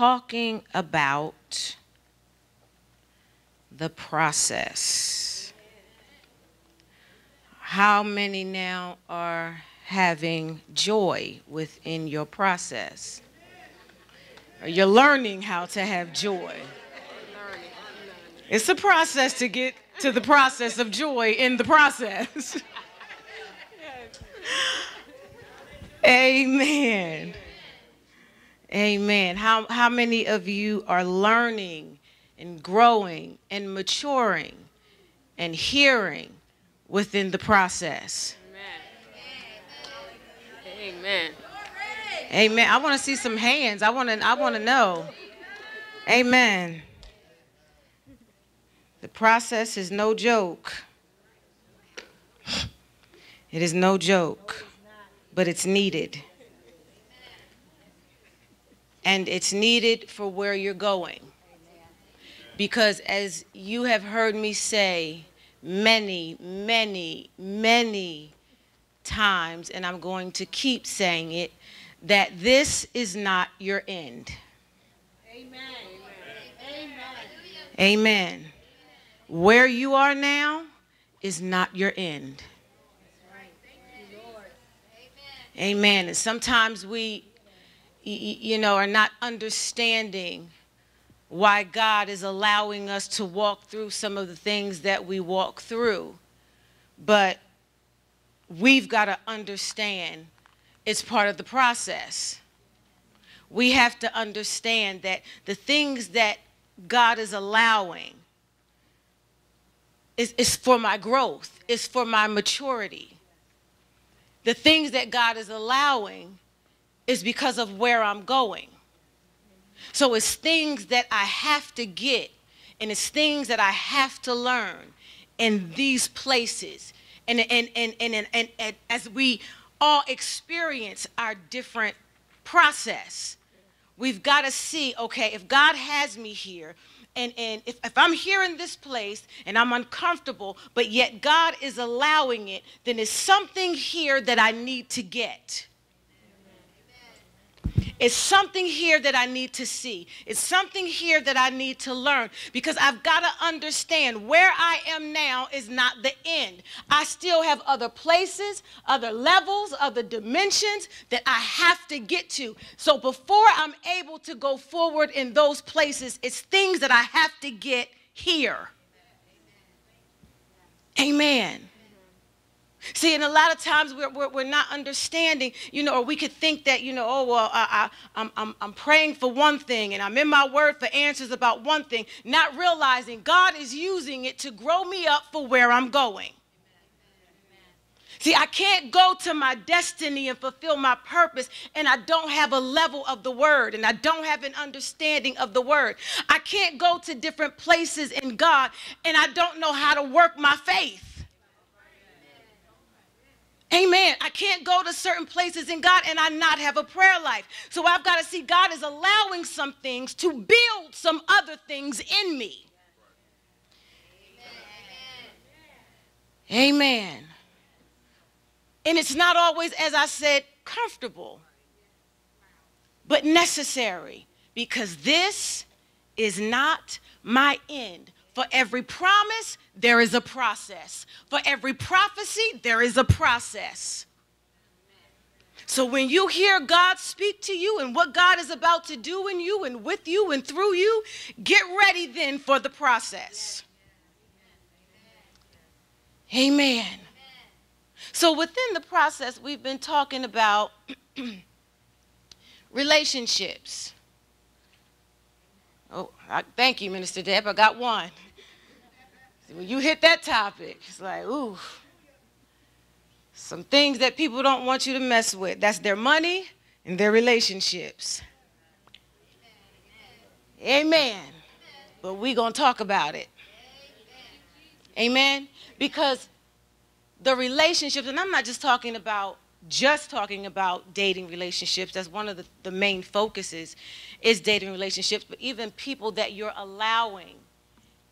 talking about the process. How many now are having joy within your process? You're learning how to have joy. It's a process to get to the process of joy in the process. Amen. Amen. How, how many of you are learning and growing and maturing and hearing within the process? Amen. Amen. Amen. I want to see some hands. I want to I want to know. Amen. The process is no joke. It is no joke, but it's needed. And it's needed for where you're going. Because as you have heard me say many, many, many times, and I'm going to keep saying it, that this is not your end. Amen. Amen. Amen. Where you are now is not your end. Amen. And sometimes we, you know, are not understanding why God is allowing us to walk through some of the things that we walk through. But we've got to understand it's part of the process. We have to understand that the things that God is allowing is, is for my growth, is for my maturity. The things that God is allowing is because of where I'm going. So it's things that I have to get, and it's things that I have to learn in these places. And, and, and, and, and, and, and as we all experience our different process, we've got to see okay, if God has me here, and, and if, if I'm here in this place and I'm uncomfortable, but yet God is allowing it, then there's something here that I need to get. It's something here that I need to see. It's something here that I need to learn because I've got to understand where I am now is not the end. I still have other places, other levels, other dimensions that I have to get to. So before I'm able to go forward in those places, it's things that I have to get here. Amen. See, and a lot of times we're, we're, we're, not understanding, you know, or we could think that, you know, oh, well, I, I, I'm, I'm, I'm praying for one thing and I'm in my word for answers about one thing, not realizing God is using it to grow me up for where I'm going. See, I can't go to my destiny and fulfill my purpose, and I don't have a level of the word, and I don't have an understanding of the word. I can't go to different places in God, and I don't know how to work my faith. Amen. I can't go to certain places in God and I not have a prayer life. So I've got to see God is allowing some things to build some other things in me. Amen. Amen. And it's not always, as I said, comfortable, but necessary because this is not my end. For every promise, there is a process. For every prophecy, there is a process. So when you hear God speak to you and what God is about to do in you and with you and through you, get ready then for the process. Amen. So within the process, we've been talking about relationships. Oh, I, thank you, Minister Deb. I got one. When you hit that topic, it's like, ooh, some things that people don't want you to mess with. That's their money and their relationships. Amen. But we're going to talk about it. Amen. Because the relationships, and I'm not just talking about just talking about dating relationships. That's one of the, the main focuses is dating relationships, but even people that you're allowing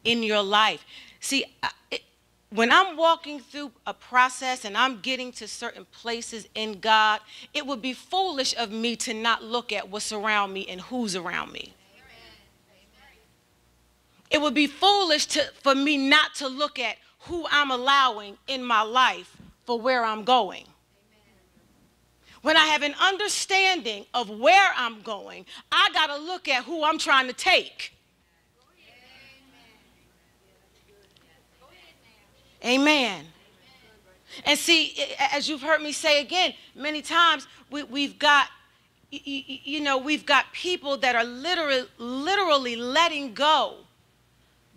in your life. See, it, when I'm walking through a process and I'm getting to certain places in God, it would be foolish of me to not look at what's around me and who's around me. it would be foolish to, for me not to look at who I'm allowing in my life for where I'm going. When I have an understanding of where I'm going, I got to look at who I'm trying to take. Amen. And see, as you've heard me say again many times, we, have got, you know, we've got people that are literally, literally letting go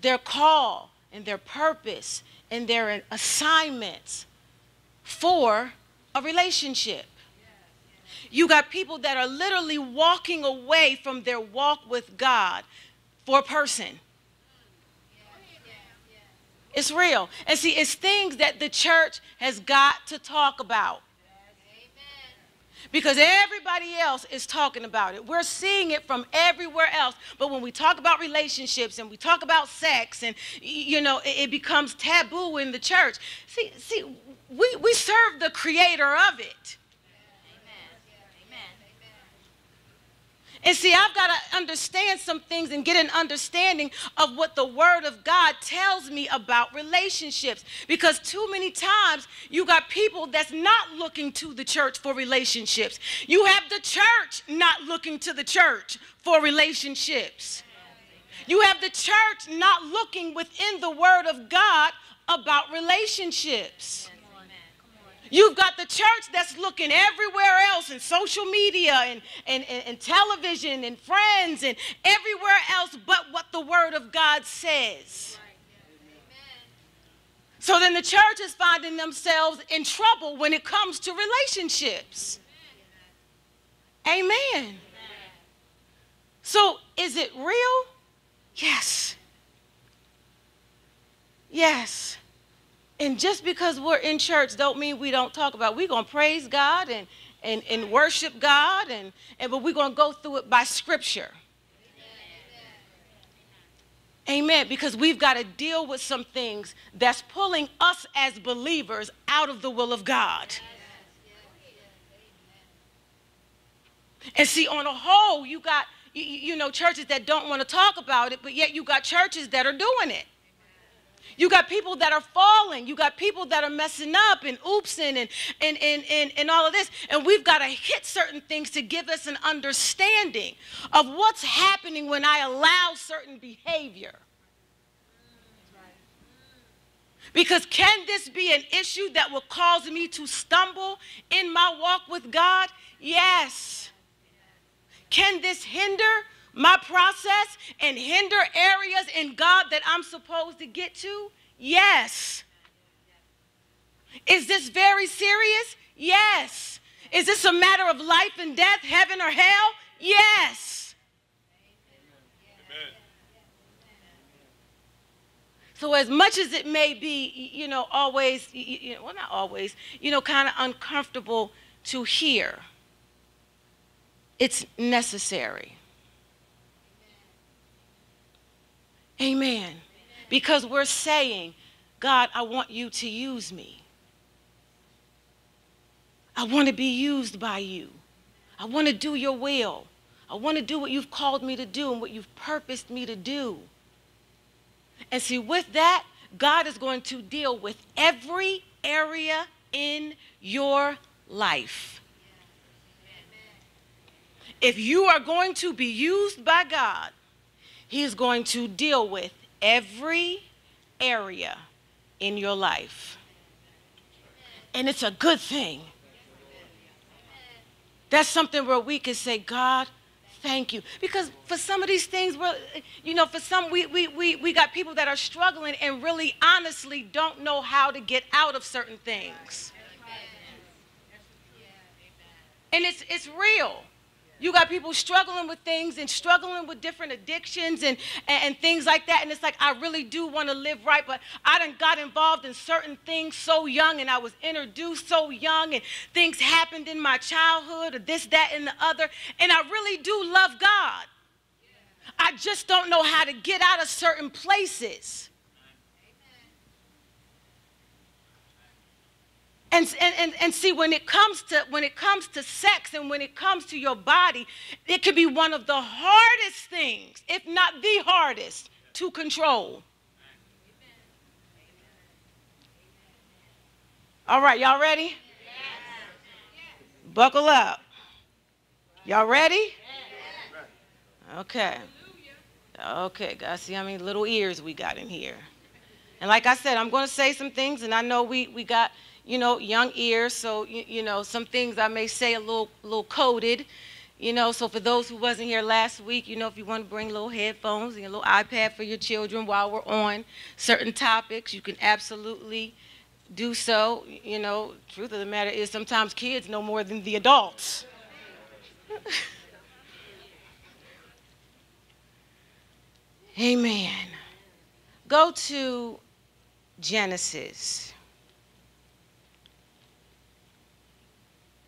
their call and their purpose and their assignments for a relationship. You got people that are literally walking away from their walk with God for a person. It's real. And see, it's things that the church has got to talk about. Because everybody else is talking about it. We're seeing it from everywhere else. But when we talk about relationships and we talk about sex and, you know, it, becomes taboo in the church. See, see, we, we serve the creator of it. And see, I've got to understand some things and get an understanding of what the Word of God tells me about relationships. Because too many times you got people that's not looking to the church for relationships. You have the church not looking to the church for relationships. You have the church not looking within the Word of God about relationships. You've got the church that's looking everywhere else in social media and, and, and, and, television and friends and everywhere else but what the Word of God says. So then the church is finding themselves in trouble when it comes to relationships. Amen. So is it real? Yes. Yes. And just because we're in church don't mean we don't talk about it. We're going to praise God and, and, and worship God, and, and but we're going to go through it by scripture. Amen. Because we've got to deal with some things that's pulling us as believers out of the will of God. And see, on a whole, you got, you, you know, churches that don't want to talk about it, but yet you got churches that are doing it. You got people that are falling. You got people that are messing up and oopsing and, and, and, and, and all of this. And we've got to hit certain things to give us an understanding of what's happening when I allow certain behavior. Because can this be an issue that will cause me to stumble in my walk with God? Yes. Can this hinder my process and hinder areas in God that I'm supposed to get to? Yes. Is this very serious? Yes. Is this a matter of life and death, heaven or hell? Yes. So, as much as it may be, you know, always, you know, well, not always, you know, kind of uncomfortable to hear, it's necessary. Amen. Because we're saying, God, I want you to use me. I want to be used by you. I want to do your will. I want to do what you've called me to do and what you've purposed me to do. And see, with that, God is going to deal with every area in your life. If you are going to be used by God, He's going to deal with every area in your life. And it's a good thing. That's something where we can say, God, thank you. Because for some of these things, we're, you know, for some, we, we, we, we got people that are struggling and really honestly don't know how to get out of certain things. And it's, it's real. You got people struggling with things and struggling with different addictions and, and, and things like that. And it's like, I really do want to live right, but I done got involved in certain things so young and I was introduced so young and things happened in my childhood or this, that, and the other. And I really do love God. I just don't know how to get out of certain places. And, and, and see when it comes to when it comes to sex and when it comes to your body it could be one of the hardest things if not the hardest to control. All right, y'all ready? Buckle up. Y'all ready? Okay. Okay, guys, see how many little ears we got in here. And like I said, I'm going to say some things, and I know we, we got, you know, young ears, so, you, you know, some things I may say a little, little coded, you know, so for those who wasn't here last week, you know, if you want to bring little headphones and a little iPad for your children while we're on certain topics, you can absolutely do so. You know, truth of the matter is sometimes kids know more than the adults. Amen. Go to Genesis.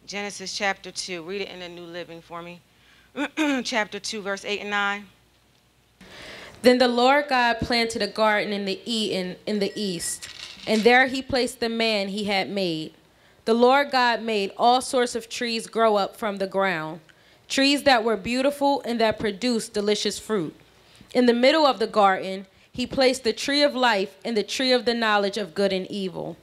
Genesis chapter 2. Read it in the New Living for me. chapter 2, verse 8 and 9. Then the Lord God planted a garden in the Eden in the east, and there he placed the man he had made. The Lord God made all sorts of trees grow up from the ground, trees that were beautiful and that produced delicious fruit. In the middle of the garden, he placed the tree of life and the tree of the knowledge of good and evil.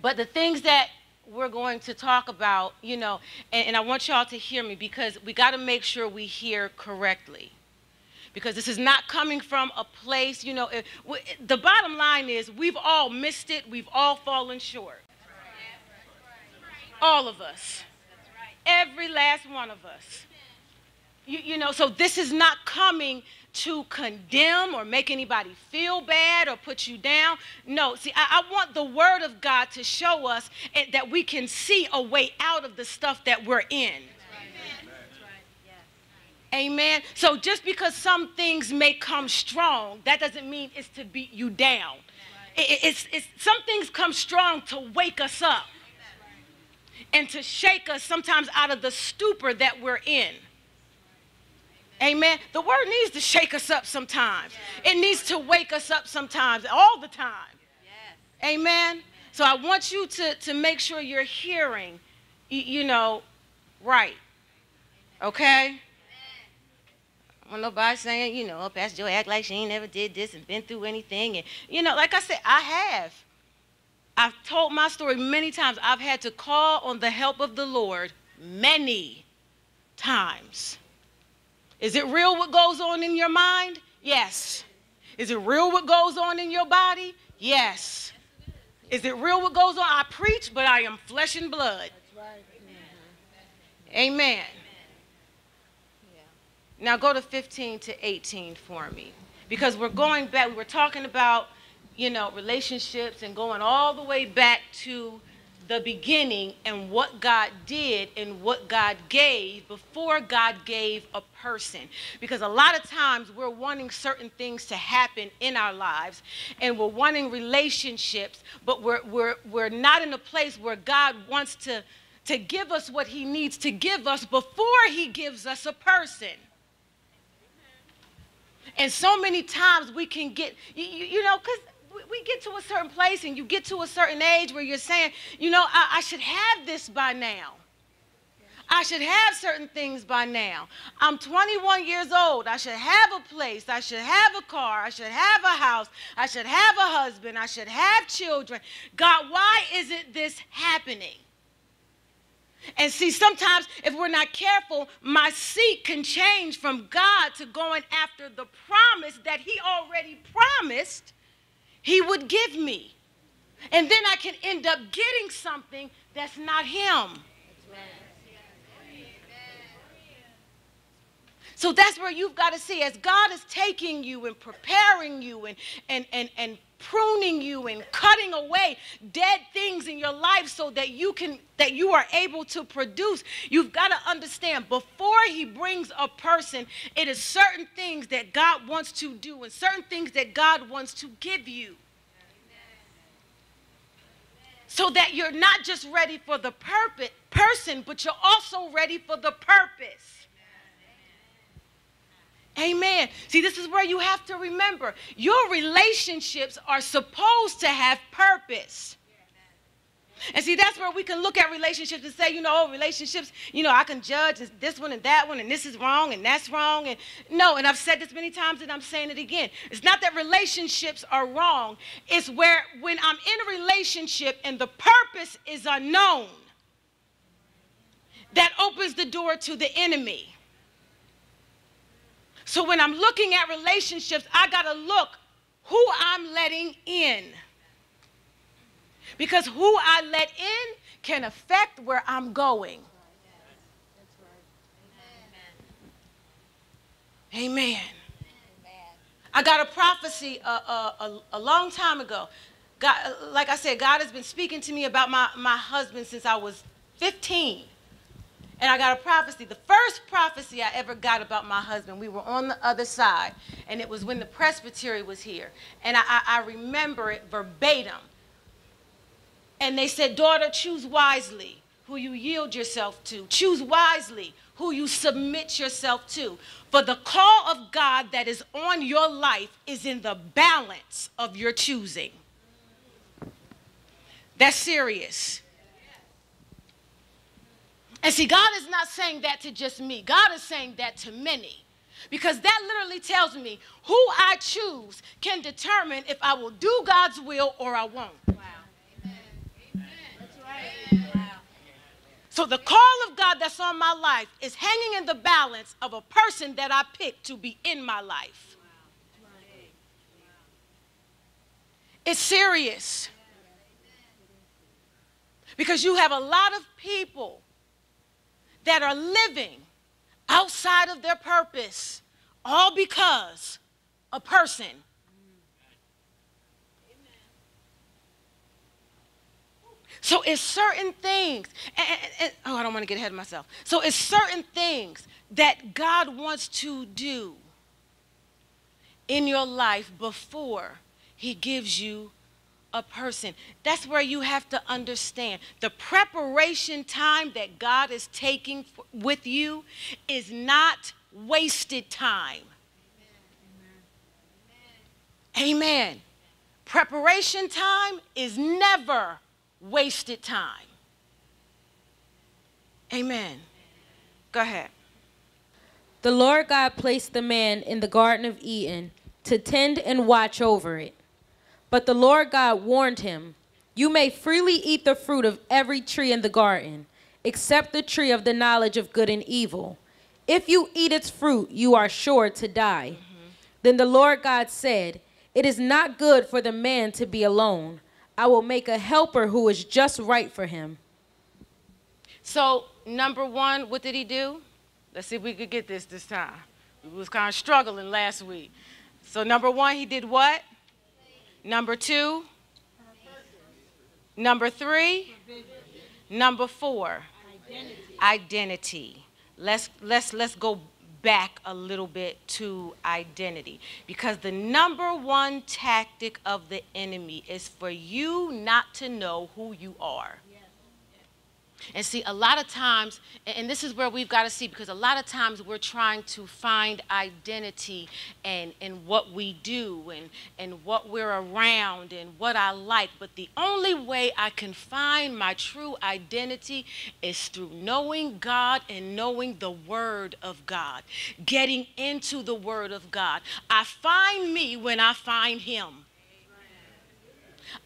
But the things that we're going to talk about, you know, and, and I want y'all to hear me because we got to make sure we hear correctly. Because this is not coming from a place, you know, it, it, the bottom line is we've all missed it, we've all fallen short. All of us. Every last one of us. You, you know, so this is not coming to condemn or make anybody feel bad or put you down. No, see, I, I want the Word of God to show us that we can see a way out of the stuff that we're in. Amen. So just because some things may come strong, that doesn't mean it's to beat you down. It, it's, it's, some things come strong to wake us up and to shake us sometimes out of the stupor that we're in. Amen. The word needs to shake us up sometimes. It needs to wake us up sometimes, all the time. Amen. So I want you to, to make sure you're hearing, you know, right. Okay? I want nobody saying, you know, oh, Pastor Joy act like she ain't never did this and been through anything. And, you know, like I said, I have. I've told my story many times. I've had to call on the help of the Lord many times. Is it real what goes on in your mind? Yes. Is it real what goes on in your body? Yes. Is it real what goes on? I preach, but I am flesh and blood. Amen. Now go to 15 to 18 for me. Because we're going back, we were talking about, you know, relationships and going all the way back to the beginning and what God did and what God gave before God gave a person. Because a lot of times we're wanting certain things to happen in our lives and we're wanting relationships, but we're, we're, we're not in a place where God wants to, to give us what he needs to give us before he gives us a person. And so many times we can get, you, you know, because we get to a certain place and you get to a certain age where you're saying, you know, I, I should have this by now. I should have certain things by now. I'm 21 years old. I should have a place. I should have a car. I should have a house. I should have a husband. I should have children. God, why isn't this happening? And see, sometimes if we're not careful, my seat can change from God to going after the promise that He already promised he would give me. And then I can end up getting something that's not him. So that's where you've got to see as God is taking you and preparing you and, and, and, and pruning you and cutting away dead things in your life so that you can that you are able to produce. You've got to understand before he brings a person it is certain things that god wants to do and certain things that god wants to give you. So that you're not just ready for the purpose person but you're also ready for the purpose Amen. See, this is where you have to remember your relationships are supposed to have purpose. And see, that's where we can look at relationships and say, you know, oh, relationships, you know, I can judge this one and that one, and this is wrong and that's wrong. And no, and I've said this many times and I'm saying it again. It's not that relationships are wrong, it's where when I'm in a relationship and the purpose is unknown, that opens the door to the enemy. So when I'm looking at relationships, I got to look who I'm letting in. Because who I let in can affect where I'm going. Amen. I got a prophecy a, a, a, a, long time ago. God, like I said, God has been speaking to me about my, my husband since I was 15. And I got a prophecy. The first prophecy I ever got about my husband, we were on the other side, and it was when the presbytery was here. And I, I, I remember it verbatim. And they said, Daughter, choose wisely who you yield yourself to. Choose wisely who you submit yourself to. For the call of God that is on your life is in the balance of your choosing. That's serious. And see, God is not saying that to just me, God is saying that to many. Because that literally tells me who I choose can determine if I will do God's will or I won't. Wow. Amen. That's right. Wow. So the call of God that's on my life is hanging in the balance of a person that I pick to be in my life. It's serious. Because you have a lot of people that are living outside of their purpose, all because a person So it's certain things, and, and, and, oh, I don't want to get ahead of myself. So it's certain things that God wants to do in your life before He gives you a person. That's where you have to understand the preparation time that God is taking with you is not wasted time. Amen. Amen. Preparation time is never wasted time. Amen. Go ahead. The Lord God placed the man in the Garden of Eden to tend and watch over it. But the Lord God warned him, You may freely eat the fruit of every tree in the garden, except the tree of the knowledge of good and evil. If you eat its fruit, you are sure to die. Mm-hmm. Then the Lord God said, It is not good for the man to be alone. I will make a helper who is just right for him. So, number one, what did he do? Let's see if we could get this this time. We was kind of struggling last week. So, number one, he did what? Number two? Number three? Number four? Identity. Let's, let's, let's go back a little bit to identity because the number one tactic of the enemy is for you not to know who you are. And see, a lot of times, and this is where we've got to see, because a lot of times we're trying to find identity and, and what we do and, and what we're around and what I like. But the only way I can find my true identity is through knowing God and knowing the Word of God, getting into the Word of God. I find me when I find Him.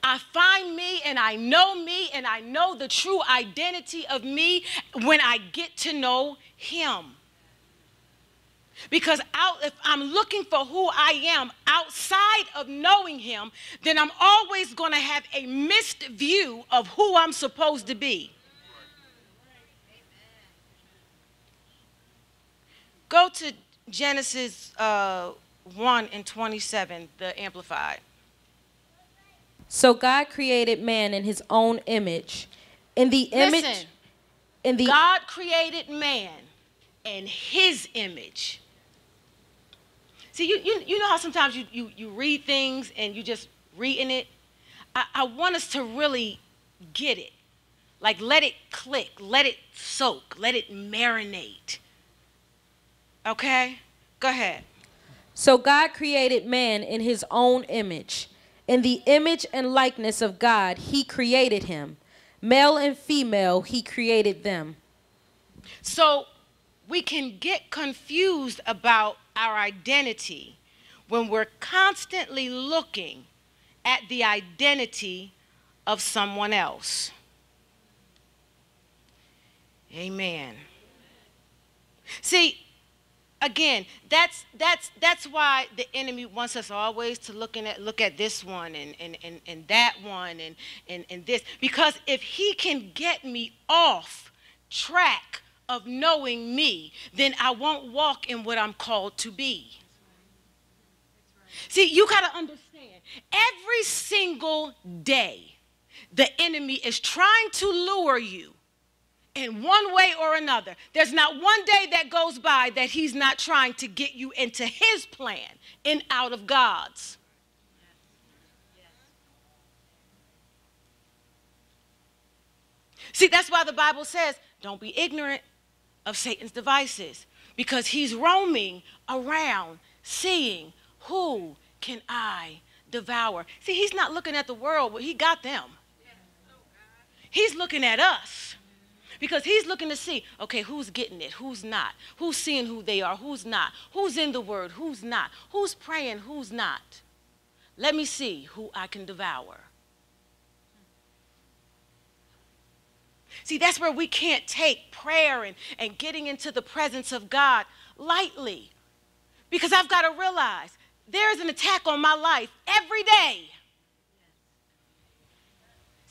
I find me and I know me and I know the true identity of me when I get to know Him. Because out, if I'm looking for who I am outside of knowing Him, then I'm always going to have a missed view of who I'm supposed to be. Go to Genesis uh, 1 and 27, the Amplified. So God created man in his own image. In the image Listen, in the God created man in his image. See, you, you, you know how sometimes you, you, you read things and you just reading it? I, I want us to really get it. Like let it click, let it soak, let it marinate. Okay? Go ahead. So God created man in his own image. In the image and likeness of God, he created him. Male and female, he created them. So we can get confused about our identity when we're constantly looking at the identity of someone else. Amen. See, again, that's that's that's why the enemy wants us always to looking at look at this one and and, and, and that one and, and and this. Because if he can get me off track of knowing me, then I won't walk in what I'm called to be. See, you got to understand every single day, the enemy is trying to lure you in one way or another. There's not one day that goes by that he's not trying to get you into his plan and out of God's. See, that's why the Bible says, don't be ignorant of Satan's devices because he's roaming around seeing who can I devour. See, he's not looking at the world, he got them. He's looking at us because he's looking to see, okay, who's getting it, who's not, who's seeing who they are, who's not, who's in the word, who's not, who's praying, who's not. Let me see who I can devour. See, that's where we can't take prayer and, and getting into the presence of God lightly. Because I've got to realize there's an attack on my life every day.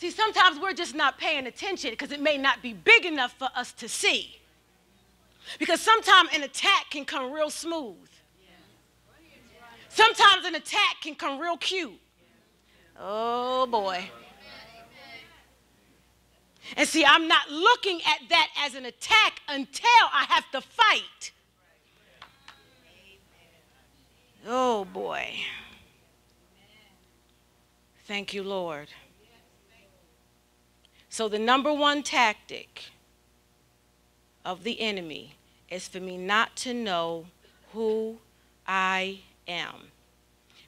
See, sometimes we're just not paying attention because it may not be big enough for us to see. Because sometimes an attack can come real smooth. Sometimes an attack can come real cute. Oh boy. And see, I'm not looking at that as an attack until I have to fight. Oh boy. Thank you, Lord. So, the number one tactic of the enemy is for me not to know who I am.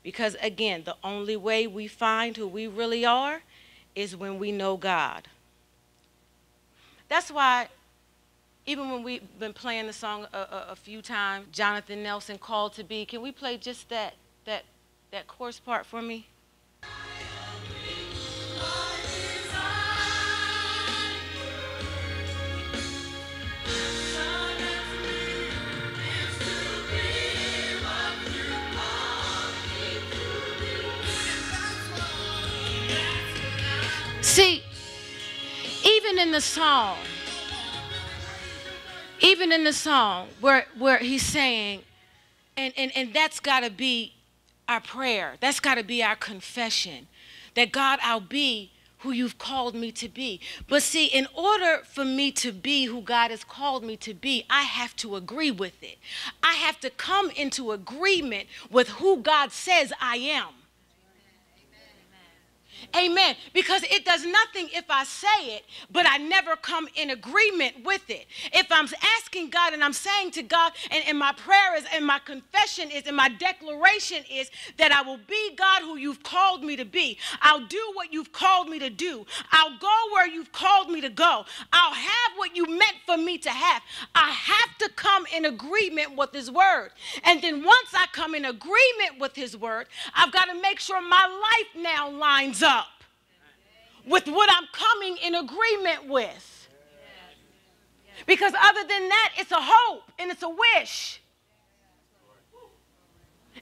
Because, again, the only way we find who we really are is when we know God. That's why, even when we've been playing the song a, a, a few times, Jonathan Nelson called to be, can we play just that, that, that chorus part for me? Even in the song, even in the song where, where he's saying, and, and, and that's got to be our prayer, that's got to be our confession that God, I'll be who you've called me to be. But see, in order for me to be who God has called me to be, I have to agree with it. I have to come into agreement with who God says I am. Amen. Because it does nothing if I say it, but I never come in agreement with it. If I'm asking God and I'm saying to God, and, and my prayer is, and my confession is, and my declaration is that I will be God who you've called me to be. I'll do what you've called me to do. I'll go where you've called me to go. I'll have what you meant for me to have. I have to come in agreement with His word. And then once I come in agreement with His word, I've got to make sure my life now lines up with what I'm coming in agreement with. Because other than that, it's a hope and it's a wish.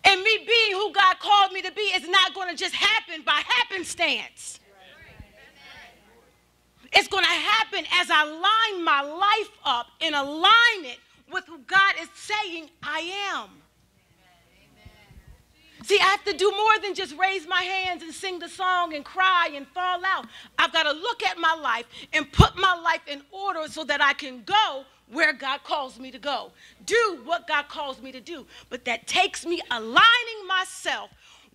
And me being who God called me to be is not going to just happen by happenstance. It's going to happen as I line my life up and align it with who God is saying I am. See, I have to do more than just raise my hands and sing the song and cry and fall out. I've got to look at my life and put my life in order so that I can go where God calls me to go, do what God calls me to do. But that takes me aligning myself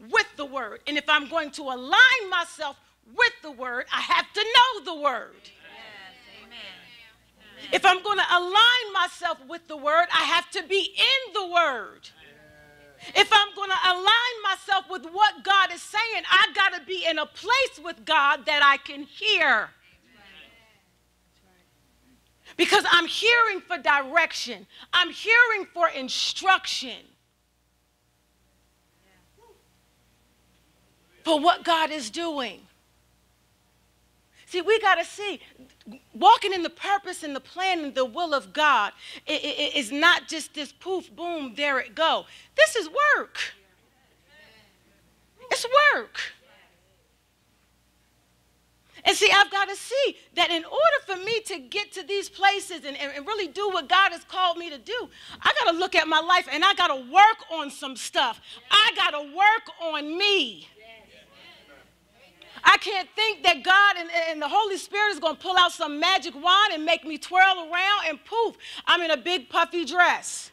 with the word. And if I'm going to align myself with the word, I have to know the word. If I'm going to align myself with the word, I have to be in the word. If I'm going to align myself with what God is saying, I got to be in a place with God that I can hear. Because I'm hearing for direction, I'm hearing for instruction for what God is doing. See, we got to see walking in the purpose and the plan and the will of God is not just this poof, boom, there it go. This is work. It's work. And see, I've got to see that in order for me to get to these places and, and, really do what God has called me to do, I got to look at my life and I got to work on some stuff. I got to work on me. I can't think that God and, and the Holy Spirit is going to pull out some magic wand and make me twirl around and poof, I'm in a big puffy dress.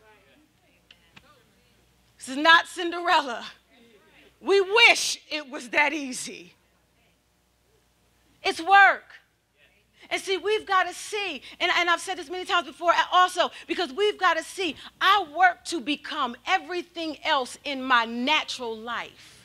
This is not Cinderella. We wish it was that easy. It's work. And see, we've got to see, and, and I've said this many times before also, because we've got to see, I work to become everything else in my natural life.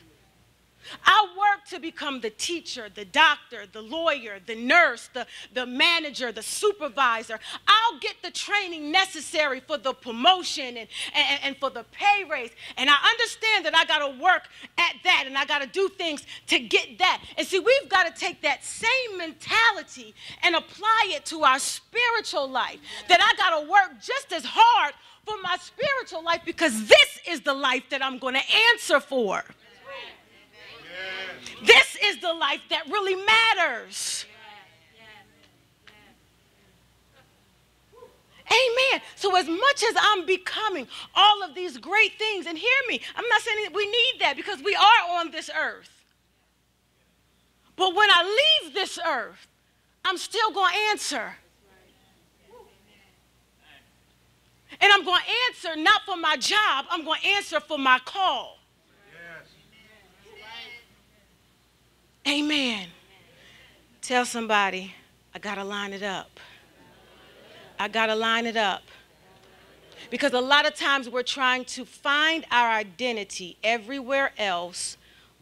I work to become the teacher, the doctor, the lawyer, the nurse, the, the manager, the supervisor. I'll get the training necessary for the promotion and, and, and for the pay raise. And I understand that I got to work at that and I got to do things to get that. And see, we've got to take that same mentality and apply it to our spiritual life. That I got to work just as hard for my spiritual life because this is the life that I'm going to answer for. This is the life that really matters. Amen. So, as much as I'm becoming all of these great things, and hear me, I'm not saying we need that because we are on this earth. But when I leave this earth, I'm still going to answer. And I'm going to answer not for my job, I'm going to answer for my call. Amen. Tell somebody, I got to line it up. I got to line it up. Because a lot of times we're trying to find our identity everywhere else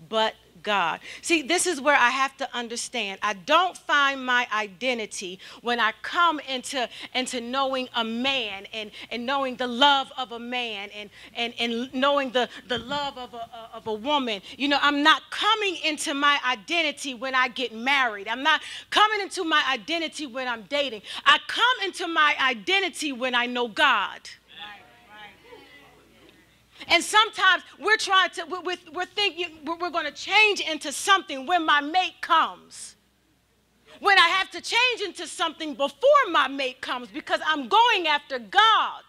but God. See, this is where I have to understand. I don't find my identity when I come into, into knowing a man and, and knowing the love of a man and, and, and knowing the, the love of a, of a woman. You know, I'm not coming into my identity when I get married. I'm not coming into my identity when I'm dating. I come into my identity when I know God. And sometimes we're trying to, we're, we're thinking we're going to change into something when my mate comes. When I have to change into something before my mate comes because I'm going after God.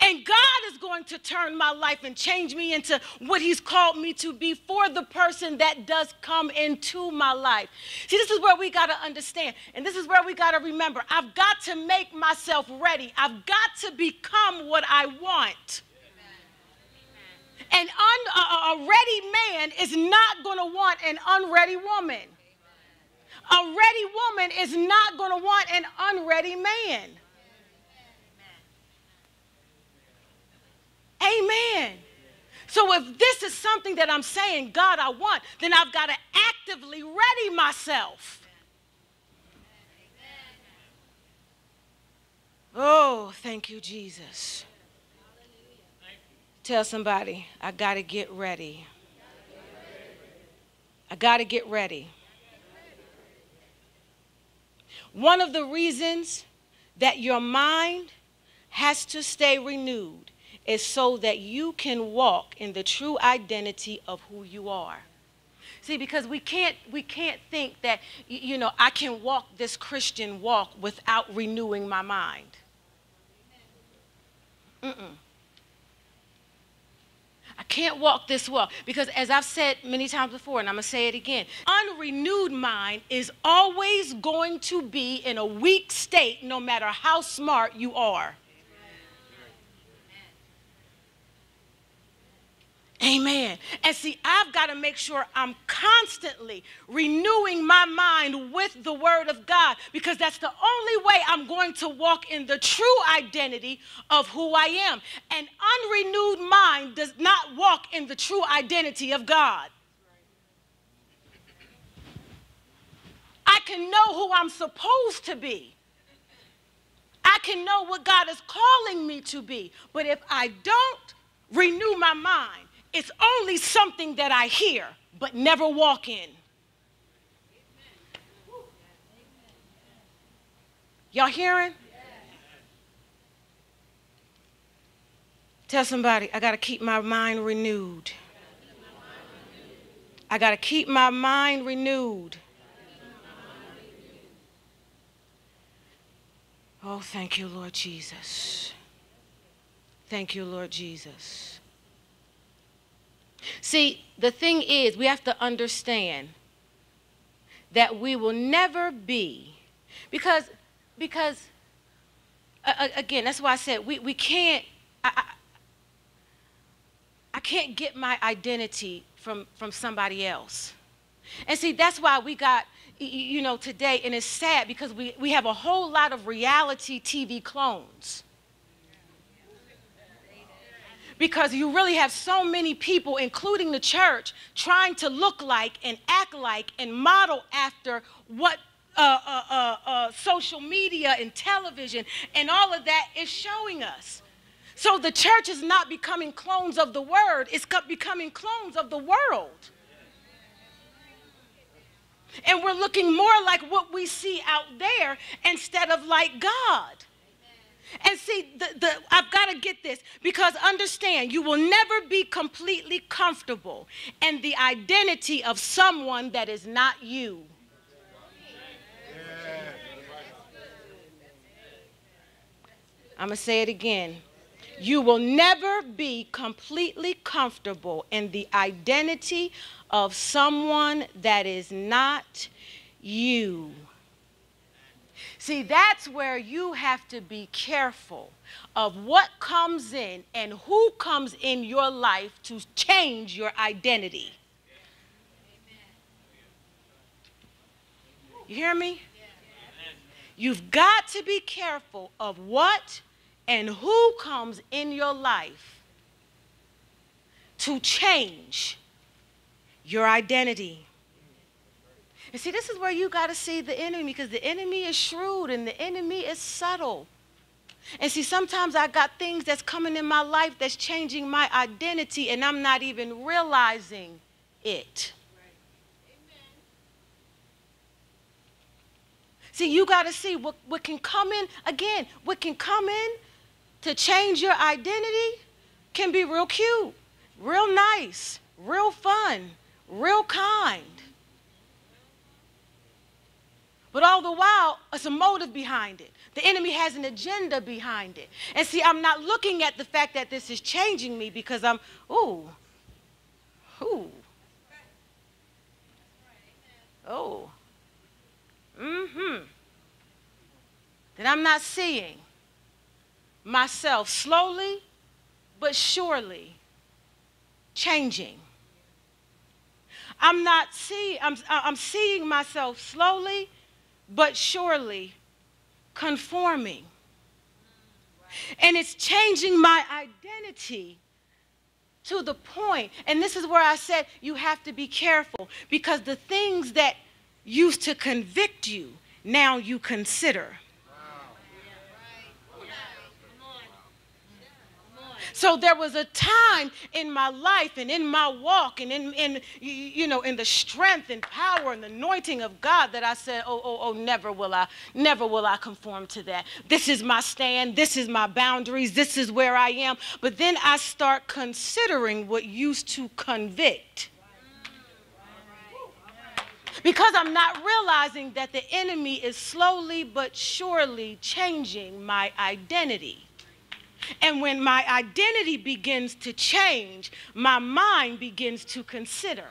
And God is going to turn my life and change me into what He's called me to be for the person that does come into my life. See, this is where we got to understand, and this is where we got to remember I've got to make myself ready, I've got to become what I want. An un, a, a ready man is not going to want an unready woman. A ready woman is not going to want an unready man. Amen. So if this is something that I'm saying, God, I want, then I've got to actively ready myself. Oh, thank you, Jesus. Tell somebody, I got to get ready. I got to get ready. One of the reasons that your mind has to stay renewed is so that you can walk in the true identity of who you are. See, because we can't we can't think that you know I can walk this Christian walk without renewing my mind. Mm-mm. I can't walk this walk because, as I've said many times before, and I'm to say it again, unrenewed mind is always going to be in a weak state no matter how smart you are. Amen. And see, I've got to make sure I'm constantly renewing my mind with the Word of God because that's the only way I'm going to walk in the true identity of who I am. An unrenewed mind does not walk in the true identity of God. I can know who I'm supposed to be. I can know what God is calling me to be. But if I don't renew my mind, it's only something that I hear but never walk in. Y'all hearing? Tell somebody, I got to keep my mind renewed. I got to keep my mind renewed. Oh, thank you, Lord Jesus. Thank you, Lord Jesus. See, the thing is, we have to understand that we will never be, because, because uh, again, that's why I said we, we can't, I, I, I can't get my identity from, from somebody else. And see, that's why we got, you know, today, and it's sad because we, we have a whole lot of reality TV clones because you really have so many people, including the church, trying to look like and act like and model after what uh, uh, uh, uh, social media and television and all of that is showing us. So the church is not becoming clones of the word, it's becoming clones of the world. And we're looking more like what we see out there instead of like God. And see, the, the, I've got to get this because understand, you will never be completely comfortable in the identity of someone that is not you. I'm going to say it again. You will never be completely comfortable in the identity of someone that is not you. See, that's where you have to be careful of what comes in and who comes in your life to change your identity. You hear me? You've got to be careful of what and who comes in your life to change your identity. And see, this is where you got to see the enemy because the enemy is shrewd and the enemy is subtle. And see, sometimes I got things that's coming in my life that's changing my identity and I'm not even realizing it. See, you got to see what, what can come in, again, what can come in to change your identity can be real cute, real nice, real fun, real kind. But all the while, it's a motive behind it. The enemy has an agenda behind it. And see, I'm not looking at the fact that this is changing me because I'm, ooh, ooh, oh, mm-hmm. That I'm not seeing myself slowly but surely changing. I'm not seeing, I'm, I'm seeing myself slowly but surely conforming. And it's changing my identity to the point, and this is where I said you have to be careful because the things that used to convict you, now you consider. So there was a time in my life and in my walk and in, in you know, in the strength and power and the anointing of God that I said, oh, oh, oh, never will I, never will I conform to that. This is my stand. This is my boundaries. This is where I am. But then I start considering what used to convict because I'm not realizing that the enemy is slowly but surely changing my identity. And when my identity begins to change, my mind begins to consider.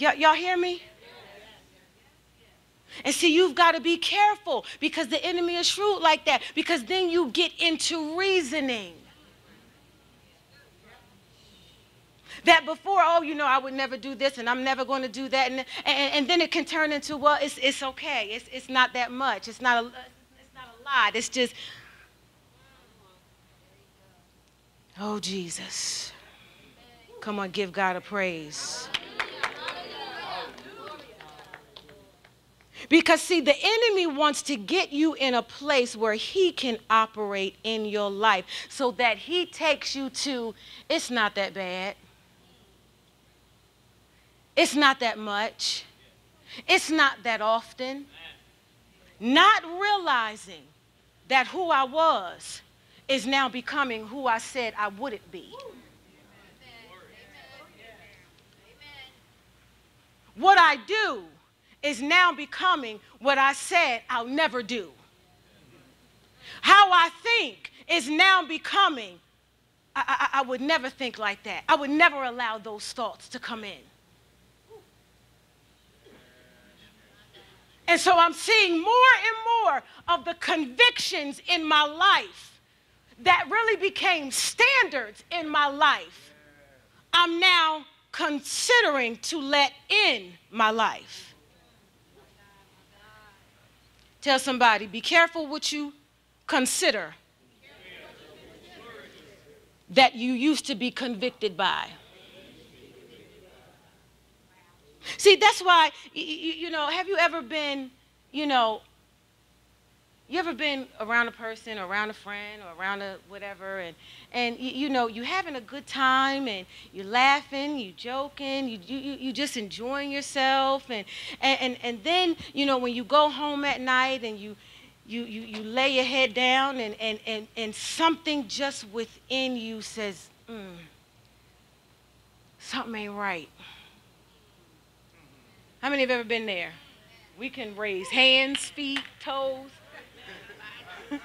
Y- y'all hear me? And see, you've got to be careful because the enemy is shrewd like that, because then you get into reasoning. That before, oh, you know, I would never do this and I'm never going to do that. And, and, and then it can turn into, well, it's, it's okay. It's, it's not that much. It's not, a, it's not a lot. It's just, oh, Jesus. Come on, give God a praise. Because, see, the enemy wants to get you in a place where he can operate in your life so that he takes you to, it's not that bad. It's not that much. It's not that often. Not realizing that who I was is now becoming who I said I wouldn't be. What I do is now becoming what I said I'll never do. How I think is now becoming, I, I, I, would never think like that. I would never allow those thoughts to come in. And so I'm seeing more and more of the convictions in my life that really became standards in my life. I'm now considering to let in my life. Tell somebody, be careful what you consider that you used to be convicted by. See, that's why, you, you know, have you ever been, you know, you ever been around a person or around a friend or around a whatever and and you, you know you're having a good time and you're laughing you joking you you you just enjoying yourself and, and and and then you know when you go home at night and you you you, you lay your head down and and and, and something just within you says mm, something ain't right how many have ever been there we can raise hands feet toes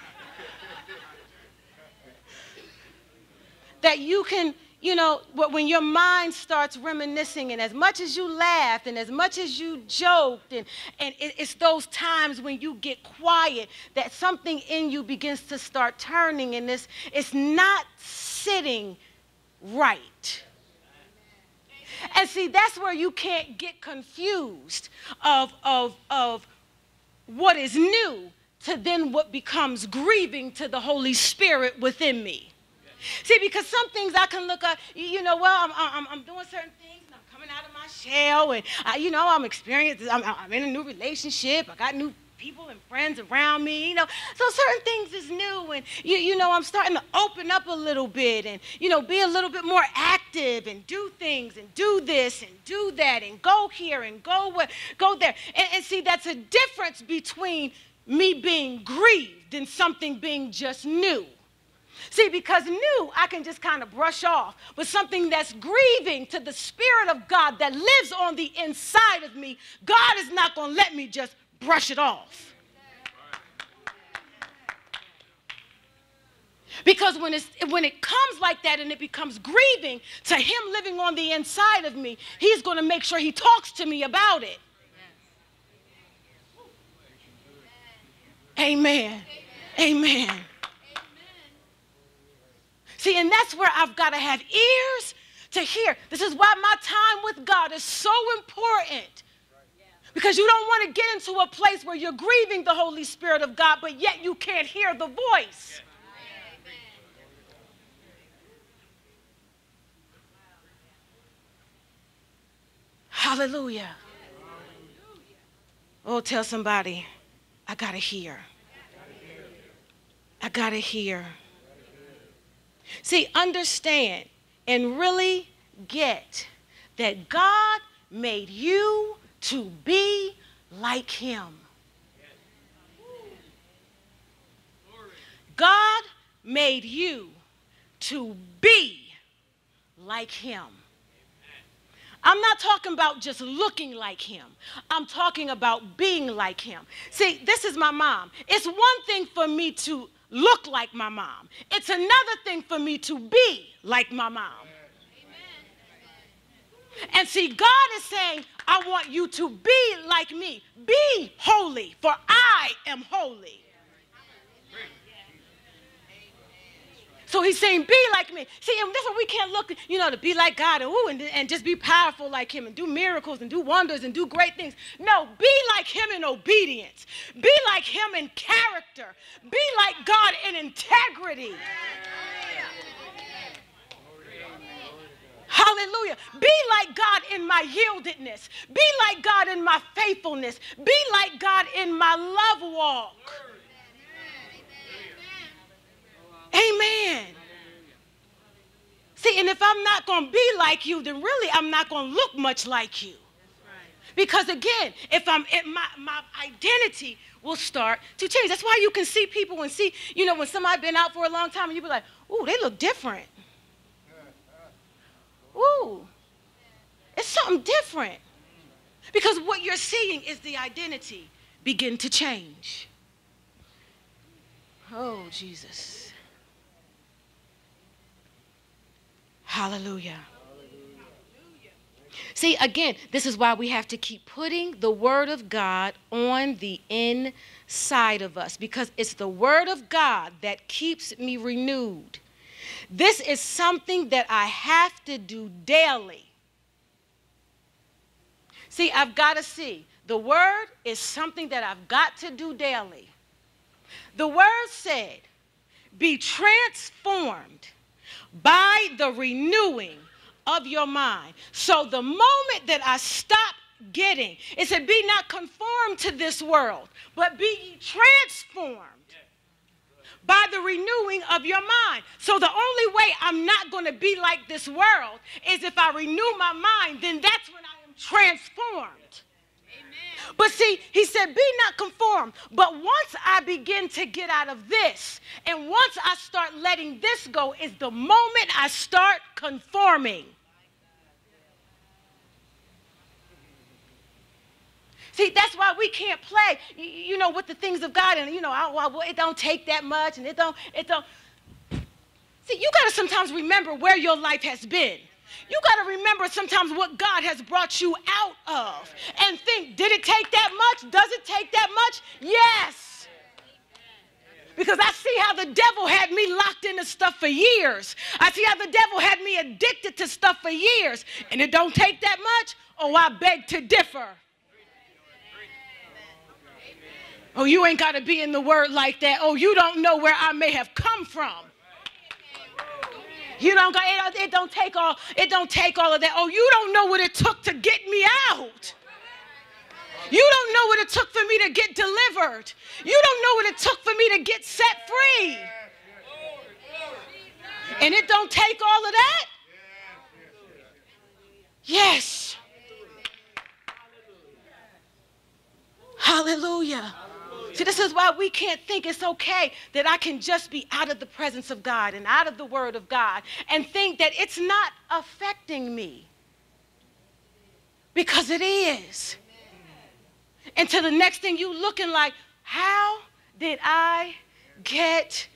that you can, you know, when your mind starts reminiscing, and as much as you laughed and as much as you joked, and, and it's those times when you get quiet that something in you begins to start turning, and this it's not sitting right. And see, that's where you can't get confused of, of, of what is new to then what becomes grieving to the Holy Spirit within me. See, because some things I can look at, you know, well, I'm, I'm, I'm doing certain things and I'm coming out of my shell and, I, you know, I'm experiencing, I'm, I'm in a new relationship. I got new people and friends around me, you know. So certain things is new and you, you know, I'm starting to open up a little bit and, you know, be a little bit more active and do things and do this and do that and go here and go where, go there. And, and see, that's a difference between me being grieved and something being just new. See, because new, I can just kind of brush off. But something that's grieving to the Spirit of God that lives on the inside of me, God is not going to let me just brush it off. Because when, it's, when it comes like that and it becomes grieving to Him living on the inside of me, He's going to make sure He talks to me about it. Amen. Amen. See, and that's where I've got to have ears to hear. This is why my time with God is so important. Because you don't want to get into a place where you're grieving the Holy Spirit of God, but yet you can't hear the voice. Hallelujah. Oh, tell somebody, I got to hear. I got to hear. See, understand and really get that God made you to be like Him. God made you to be like Him. I'm not talking about just looking like him. I'm talking about being like him. See, this is my mom. It's one thing for me to look like my mom. It's another thing for me to be like my mom. And see, God is saying, I want you to be like me. Be holy, for I am holy. So he's saying, be like me. See, and that's why we can't look, you know, to be like God and, ooh, and, and just be powerful like him and do miracles and do wonders and do great things. No, be like him in obedience. Be like him in character. Be like God in integrity. Hallelujah. Be like God in my yieldedness. Be like God in my faithfulness. Be like God in my love walk. Amen. See, and if I'm not going to be like you, then really I'm not going to look much like you. Because again, if I'm my, my identity will start to change. That's why you can see people and see, you know, when somebody been out for a long time and you be like, ooh, they look different. Ooh, it's something different. Because what you're seeing is the identity begin to change. Oh, Jesus. Hallelujah. See, again, this is why we have to keep putting the Word of God on the inside of us because it's the Word of God that keeps me renewed. This is something that I have to do daily. See, I've got to see. The Word is something that I've got to do daily. The Word said, be transformed by the renewing of your mind. So the moment that I stop getting, it said, Be not conformed to this world, but be transformed by the renewing of your mind. So the only way I'm not going to be like this world is if I renew my mind, then that's when I am transformed. But see, he said, Be not conformed. But once I begin to get out of this, and once I start letting this go, is the moment I start conforming. See, that's why we can't play, you know, with the things of God. And, you know, well, it don't take that much and it don't, it don't. See, you got to sometimes remember where your life has been. You got to remember sometimes what God has brought you out of and think, did it take that much? Does it take that much? Yes. Because I see how the devil had me locked into stuff for years. I see how the devil had me addicted to stuff for years. And it don't take that much? Oh, I beg to differ. Oh, you ain't got to be in the word like that. Oh, you don't know where I may have come from. You don't got it, it don't take all it don't take all of that. Oh, you don't know what it took to get me out. You don't know what it took for me to get delivered. You don't know what it took for me to get set free. And it don't take all of that? Yes. Hallelujah. See, this is why we can't think it's okay that I can just be out of the presence of God and out of the Word of God and think that it's not affecting me. Because it is. And to the next thing, you looking like, how did I get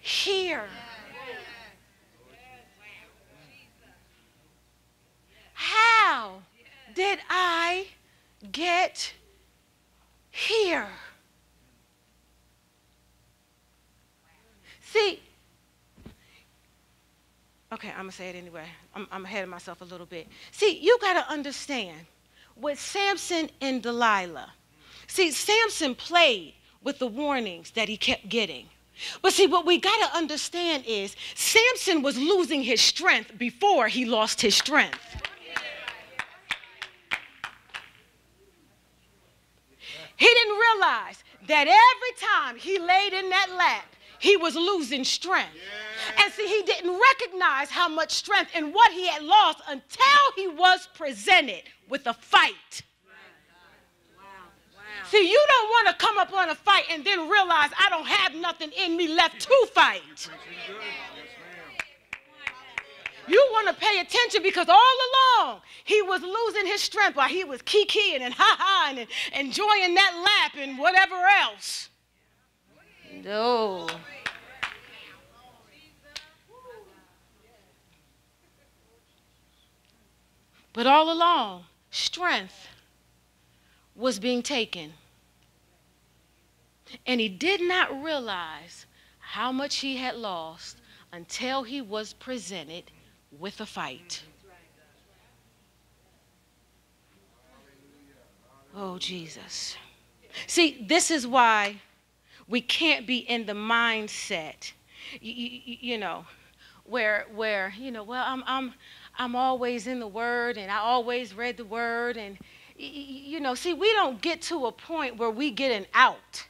here? How did I get here? See, okay, I'm going to say it anyway. I'm, I'm ahead of myself a little bit. See, you got to understand with Samson and Delilah. See, Samson played with the warnings that he kept getting. But see, what we got to understand is Samson was losing his strength before he lost his strength. He didn't realize that every time he laid in that lap, he was losing strength. Yeah. And see, he didn't recognize how much strength and what he had lost until he was presented with a fight. See, you don't want to come up on a fight and then realize I don't have nothing in me left to fight. You want to pay attention because all along he was losing his strength while he was kikiing and ha ha and enjoying that lap and whatever else. No. But all along, strength was being taken. And he did not realize how much he had lost until he was presented with a fight. Oh, Jesus. See, this is why we can't be in the mindset, you, you, you know, where, where, you know, well, I'm, I'm, I'm always in the Word and I always read the Word. And, you know, see, we don't get to a point where we get an out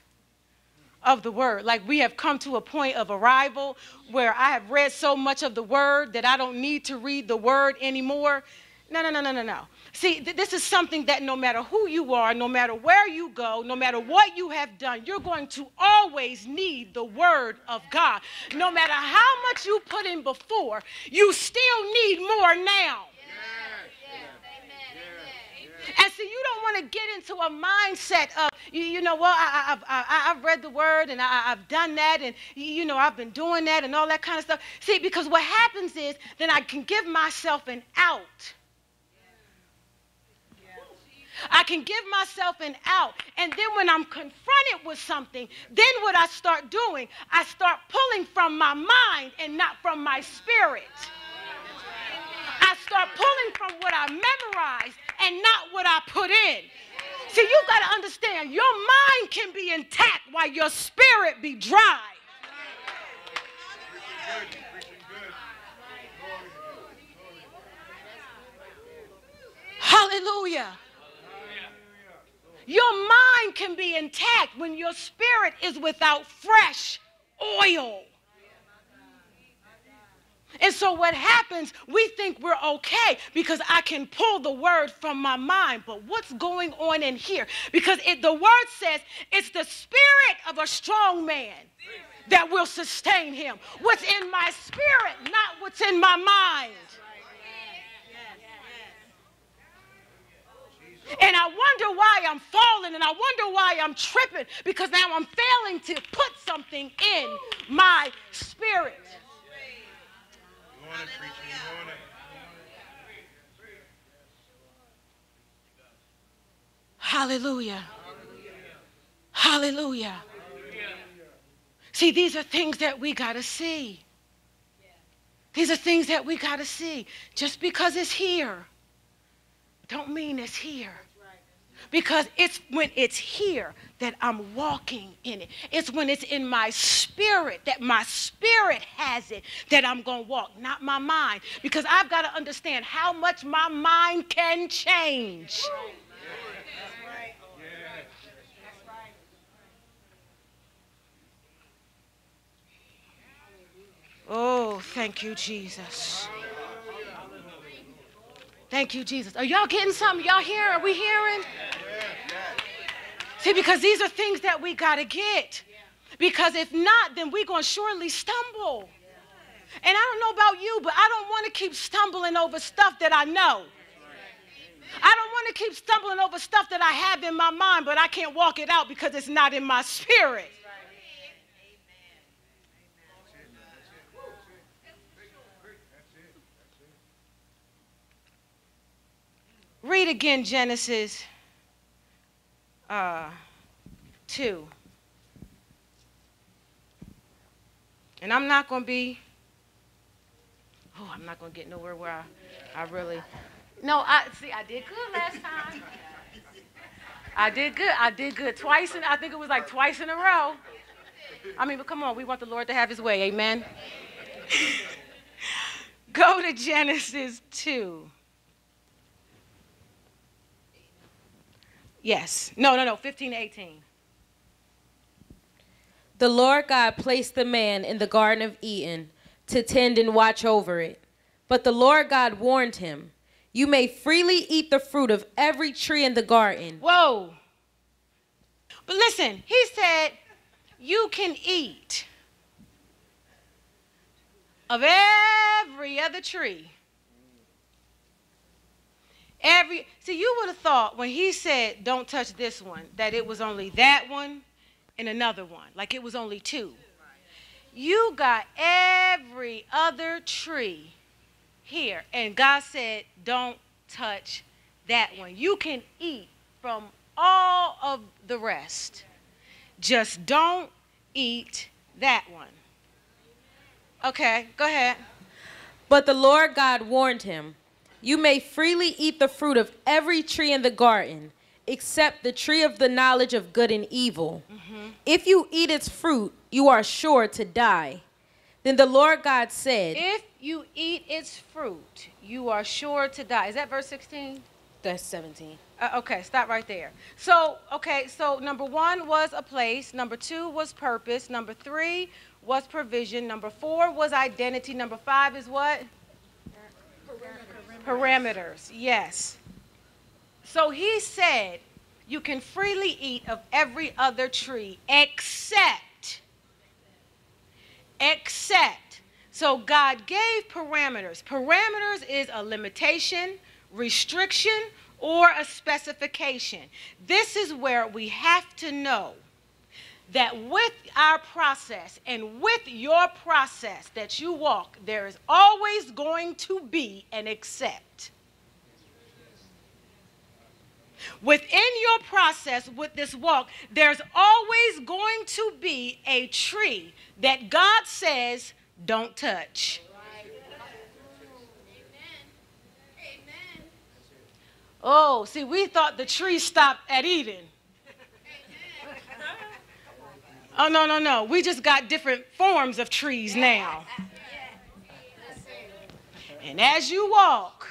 of the Word. Like we have come to a point of arrival where I have read so much of the Word that I don't need to read the Word anymore. No, no, no, no, no, no. See, th- this is something that no matter who you are, no matter where you go, no matter what you have done, you're going to always need the Word of God. No matter how much you put in before, you still need more now. And so you don't want to get into a mindset of, you, you know, well, I, I, I've read the word and I, I've done that and, you know, I've been doing that and all that kind of stuff. See, because what happens is then I can give myself an out I can give myself an out. And then when I'm confronted with something, then what I start doing, I start pulling from my mind and not from my spirit. I start pulling from what I memorized and not what I put in. See, you've got to understand your mind can be intact while your spirit be dry. Hallelujah. Your mind can be intact when your spirit is without fresh oil. And so what happens, we think we're okay because I can pull the word from my mind. But what's going on in here? Because it, the word says it's the spirit of a strong man that will sustain him. What's in my spirit, not what's in my mind. And I wonder why I'm falling and I wonder why I'm tripping because now I'm failing to put something in my spirit. Hallelujah. Hallelujah. See, these are things that we got to see. These are things that we got to see. Just because it's here don't mean it's here. Because it's when it's here that I'm walking in it. It's when it's in my spirit that my spirit has it that I'm going to walk, not my mind. Because I've got to understand how much my mind can change. Oh, thank you, Jesus. Thank you, Jesus. Are y'all getting something? Y'all hear? Are we hearing? See, because these are things that we got to get. Because if not, then we're going to surely stumble. And I don't know about you, but I don't want to keep stumbling over stuff that I know. I don't want to keep stumbling over stuff that I have in my mind, but I can't walk it out because it's not in my spirit. Read again Genesis uh, 2. And I'm not going to be, oh, I'm not going to get nowhere where I, I really, no, I see, I did good last time. I did good. I did good twice, and I think it was like twice in a row. I mean, but come on, we want the Lord to have his way. Amen. Go to Genesis 2. Yes. No, no, no. 15 to 18. The Lord God placed the man in the Garden of Eden to tend and watch over it. But the Lord God warned him, You may freely eat the fruit of every tree in the garden. Whoa. But listen, he said, You can eat of every other tree Every see, you would have thought when he said, "Don't touch this one," that it was only that one and another one, like it was only two. You got every other tree here, and God said, "Don't touch that one. You can eat from all of the rest. Just don't eat that one." Okay, go ahead. But the Lord God warned him. You may freely eat the fruit of every tree in the garden, except the tree of the knowledge of good and evil. Mm-hmm. If you eat its fruit, you are sure to die. Then the Lord God said, If you eat its fruit, you are sure to die. Is that verse 16? That's 17. Uh, okay, stop right there. So, okay, so number one was a place. Number two was purpose. Number three was provision. Number four was identity. Number five is what? Parameters. Yes. So he said, you can freely eat of every other tree except, except. So God gave parameters. Parameters is a limitation, restriction, or a specification. This is where we have to know that with our process and with your process that you walk, there is always going to be an accept. Within your process with this walk, there's always going to be a tree that God says, don't touch. Oh, see, we thought the tree stopped at Eden. Oh, no, no, no. We just got different forms of trees now. And as you walk,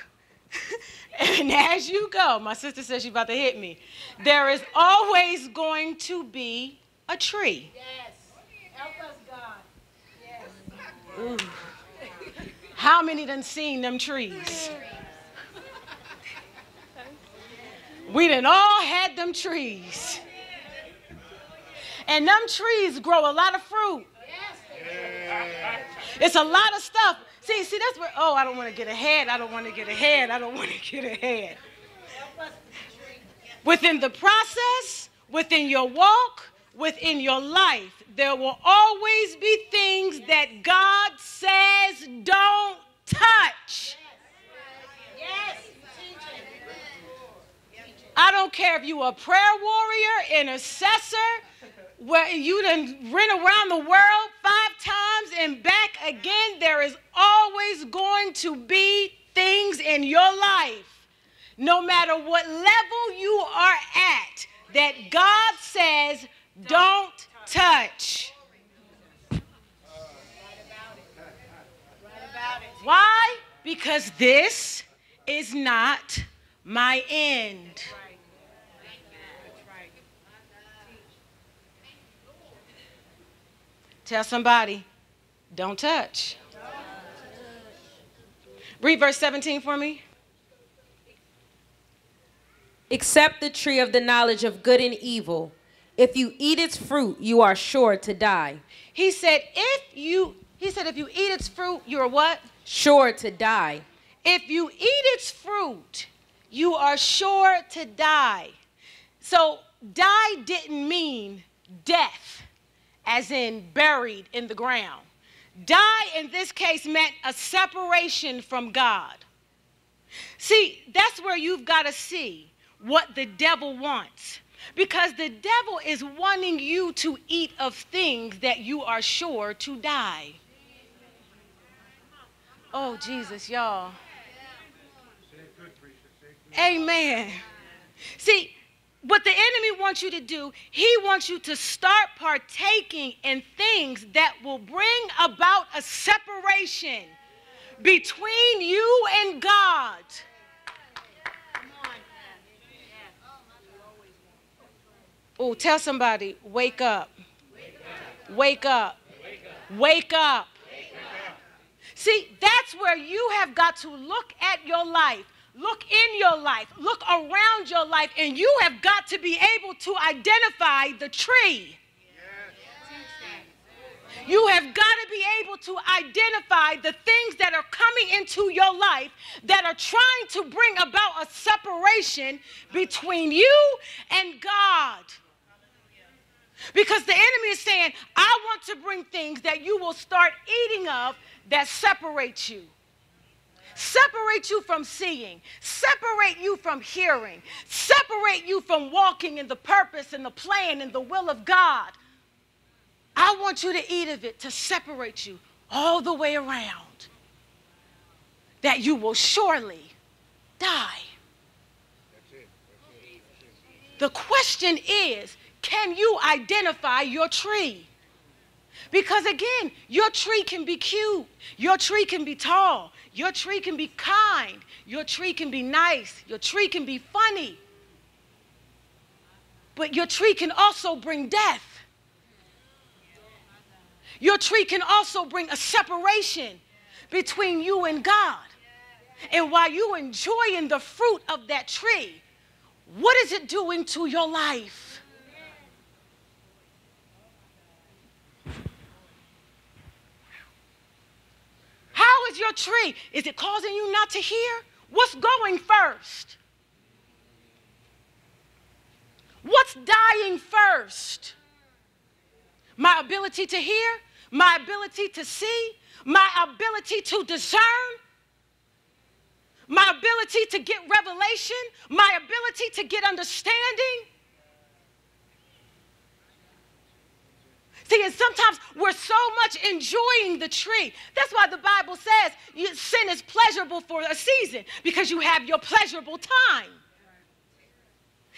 and as you go, my sister says she's about to hit me, there is always going to be a tree. Yes. Help us, God. Yes. Ooh. How many done seen them trees? We done all had them trees. And them trees grow a lot of fruit. It's a lot of stuff. See, see, that's where, oh, I don't want to get ahead. I don't want to get ahead. I don't want to get ahead. Within the process, within your walk, within your life, there will always be things that God says don't touch. Yes. I don't care if you are a prayer warrior, intercessor, where you done ran around the world five times and back again, there is always going to be things in your life, no matter what level you are at, that God says don't touch. Why? Because this is not my end. Tell somebody, don't touch. Read verse 17 for me. Except the tree of the knowledge of good and evil. If you eat its fruit, you are sure to die. He said, if you, he said, if you eat its fruit, you're what? Sure to die. If you eat its fruit, you are sure to die. So, die didn't mean death, as in buried in the ground. Die in this case meant a separation from God. See, that's where you've got to see what the devil wants. Because the devil is wanting you to eat of things that you are sure to die. Oh, Jesus, y'all. Amen. See, what the enemy wants you to do, he wants you to start partaking in things that will bring about a separation between you and God. Oh, tell somebody, wake up. Wake up. Wake up. See, that's where you have got to look at your life, look in your life, look around your life, and you have got to be able to identify the tree. You have got to be able to identify the things that are coming into your life that are trying to bring about a separation between you and God. Because the enemy is saying, I want to bring things that you will start eating of that separate you. Separate you from seeing, separate you from hearing, separate you from walking in the purpose and the plan and the will of God. I want you to eat of it to separate you all the way around, that you will surely die. The question is can you identify your tree? Because again, your tree can be cute, your tree can be tall, your tree can be kind, your tree can be nice, your tree can be funny. But your tree can also bring death. Your tree can also bring a separation between you and God. And while you're enjoying the fruit of that tree, what is it doing to your life? How is your tree? Is it causing you not to hear? What's going first? What's dying first? My ability to hear, my ability to see, my ability to discern, my ability to get revelation, my ability to get understanding. See, and sometimes we're so much enjoying the tree. That's why the Bible says sin is pleasurable for a season because you have your pleasurable time.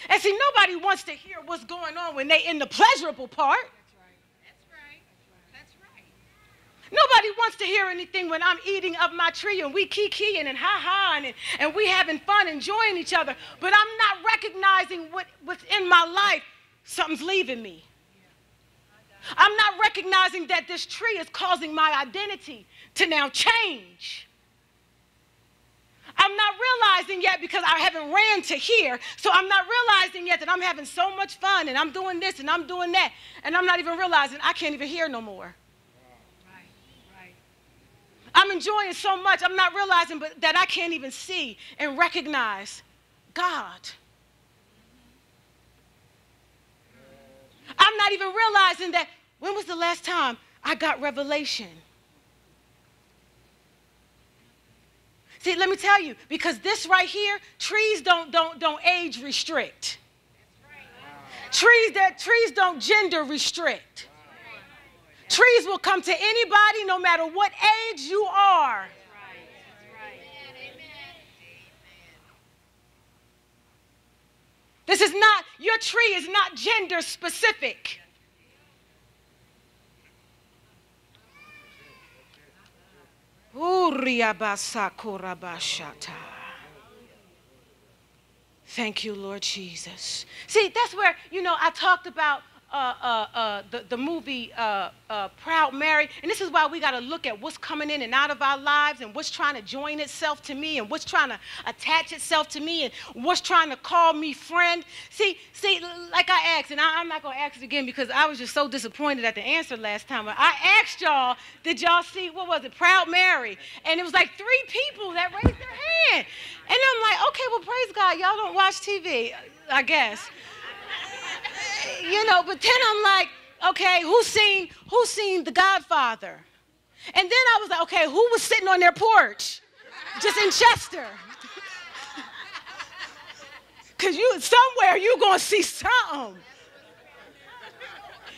And see, nobody wants to hear what's going on when they in the pleasurable part. That's right. That's right. That's right. Nobody wants to hear anything when I'm eating up my tree and we kikiing and ha ha and, and we having fun, enjoying each other. But I'm not recognizing what, what's in my life. Something's leaving me. I'm not recognizing that this tree is causing my identity to now change. I'm not realizing yet because I haven't ran to here. So I'm not realizing yet that I'm having so much fun and I'm doing this and I'm doing that. And I'm not even realizing I can't even hear no more. I'm enjoying so much, I'm not realizing but that I can't even see and recognize God. I'm not even realizing that when was the last time I got revelation? See, let me tell you, because this right here, trees don't don't don't age restrict. Trees that trees don't gender restrict. Trees will come to anybody no matter what age you are. This is not, your tree is not gender specific. Thank you, Lord Jesus. See, that's where, you know, I talked about uh, uh, uh, the, the movie uh, uh, Proud Mary. And this is why we got to look at what's coming in and out of our lives and what's trying to join itself to me and what's trying to attach itself to me and what's trying to call me friend. See, see, like I asked, and I, am not going to ask it again because I was just so disappointed at the answer last time. I asked y'all, did y'all see, what was it, Proud Mary? And it was like three people that raised their hand. And I'm like, okay, well, praise God, y'all don't watch TV, I guess you know, but then I'm like, okay, who's seen who's seen The Godfather? And then I was like, okay, who was sitting on their porch? Just in Chester. Cause you somewhere you gonna see something.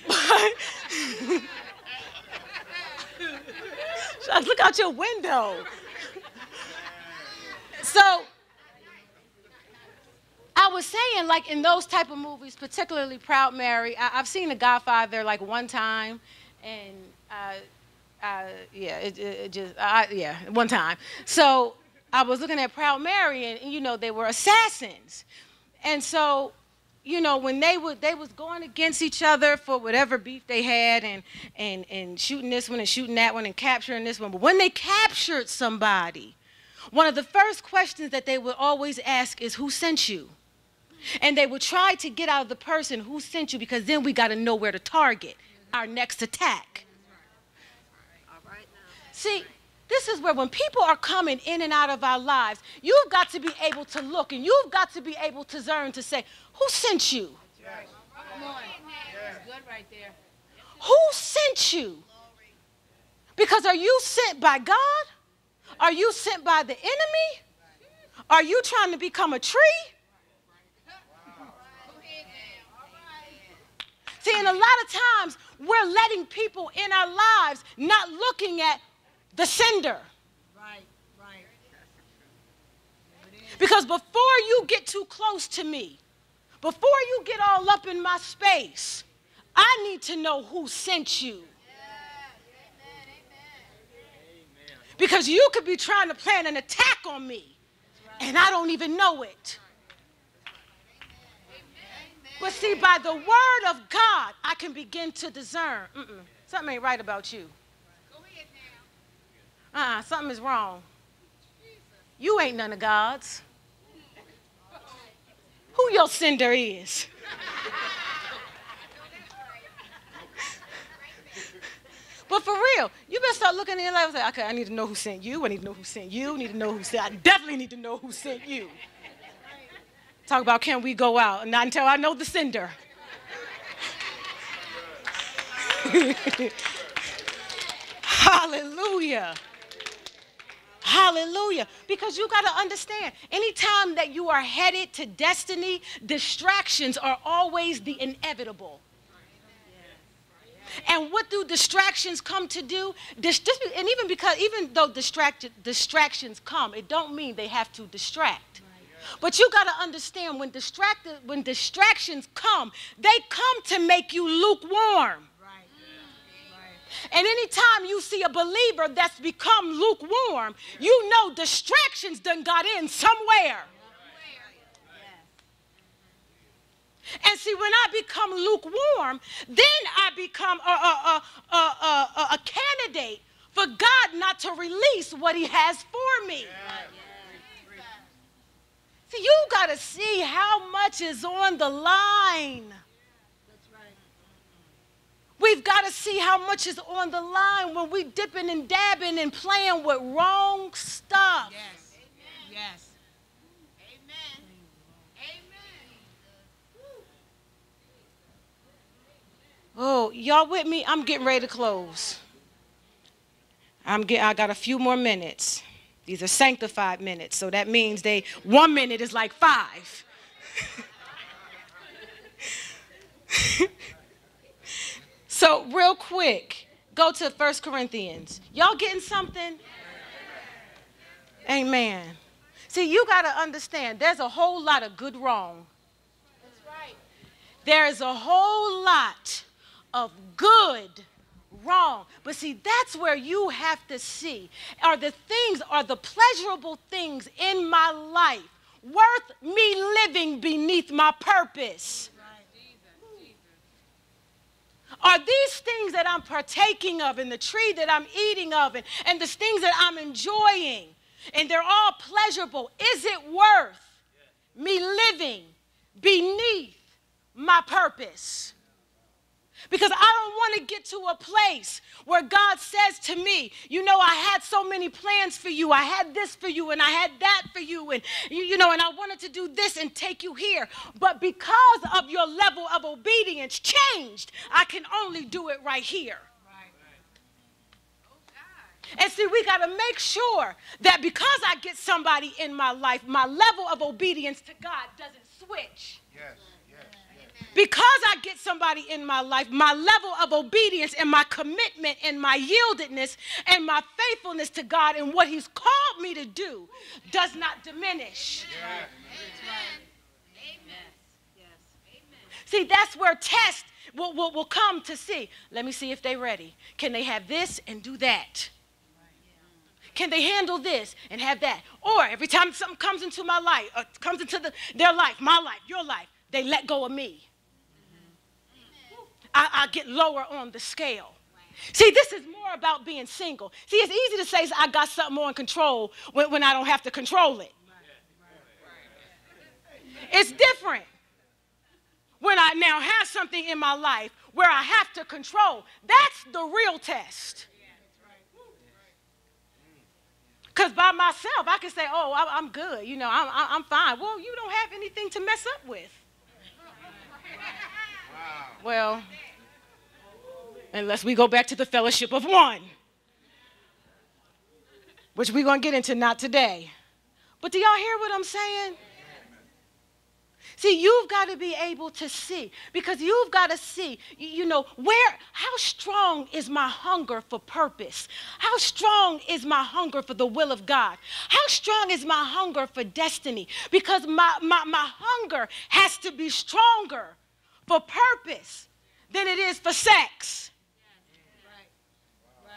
Look out your window. So I was saying, like in those type of movies, particularly Proud Mary, I, have seen The Godfather like one time, and uh, uh, yeah, it, it, just yeah, one time. So I was looking at Proud Mary, and, and you know they were assassins, and so you know when they would they was going against each other for whatever beef they had, and and and shooting this one and shooting that one and capturing this one. But when they captured somebody, one of the first questions that they would always ask is, "Who sent you?" And they will try to get out of the person who sent you because then we got to know where to target our next attack. See, this is where when people are coming in and out of our lives, you've got to be able to look and you've got to be able to discern to say, who sent you? Who sent you? Because are you sent by God? Are you sent by the enemy? Are you trying to become a tree? See, and a lot of times we're letting people in our lives not looking at the sender. Right, right. Because before you get too close to me, before you get all up in my space, I need to know who sent you. Because you could be trying to plan an attack on me, and I don't even know it. But see, by the word of God, I can begin to discern. Mm-mm, something ain't right about you. Uh-uh, something is wrong. You ain't none of God's. Who your sender is. But for real, you better start looking in your life and say, okay, I need to know who sent you. I need to know who sent you. I need to know who sent. I definitely need to know who sent you. Talk about can we go out? Not until I know the sender. Hallelujah. Hallelujah. Because you got to understand, anytime that you are headed to destiny, distractions are always the inevitable. And what do distractions come to do? And even because, even though distract- distractions come, it don't mean they have to distract. But you got to understand when distracted, when distractions come, they come to make you lukewarm. And anytime you see a believer that's become lukewarm, you know distractions done got in somewhere. And see, when I become lukewarm, then I become a, a, a, a, a candidate for God not to release what He has for me. See, you got to see how much is on the line. We've got to see how much is on the line when we dipping and dabbing and playing with wrong stuff. Yes. Yes. Amen. Amen. Oh, y'all with me? I'm getting ready to close. I'm get, I got a few more minutes. These are sanctified minutes, so that means they one minute is like five. so real quick, go to First Corinthians. Y'all getting something? Amen. See, you got to understand, there's a whole lot of good wrong. That's right. There is a whole lot of good wrong. But see, that's where you have to see are the things, are the pleasurable things in my life worth me living beneath my purpose? Are these things that I'm partaking of and the tree that I'm eating of and, and the things that I'm enjoying, and they're all pleasurable, is it worth me living beneath my purpose? Because I don't want to get to a place where God says to me, you know, I had so many plans for you. I had this for you and I had that for you. And, you, you know, and I wanted to do this and take you here. But because of your level of obedience changed, I can only do it right here. And see, we got to make sure that because I get somebody in my life, my level of obedience to God doesn't switch. Because I get somebody in my life, my level of obedience and my commitment and my yieldedness and my faithfulness to God and what He's called me to do does not diminish. See, that's where tests will, will, will come to see. Let me see if they're ready. Can they have this and do that? Can they handle this and have that? Or every time something comes into my life, or comes into the, their life, my life, your life, they let go of me. I, I get lower on the scale. See, this is more about being single. See, it's easy to say I got something more in control when, when I don't have to control it. It's different when I now have something in my life where I have to control. That's the real test. Because by myself, I can say, oh, I- I'm good. You know, I'm, I'm fine. Well, you don't have anything to mess up with. Well, unless we go back to the fellowship of one, which we're going to get into not today. But do y'all hear what I'm saying? See, you've got to be able to see because you've got to see, you, know, where, how strong is my hunger for purpose? How strong is my hunger for the will of God? How strong is my hunger for destiny? Because my, my, my hunger has to be stronger for purpose than it is for sex.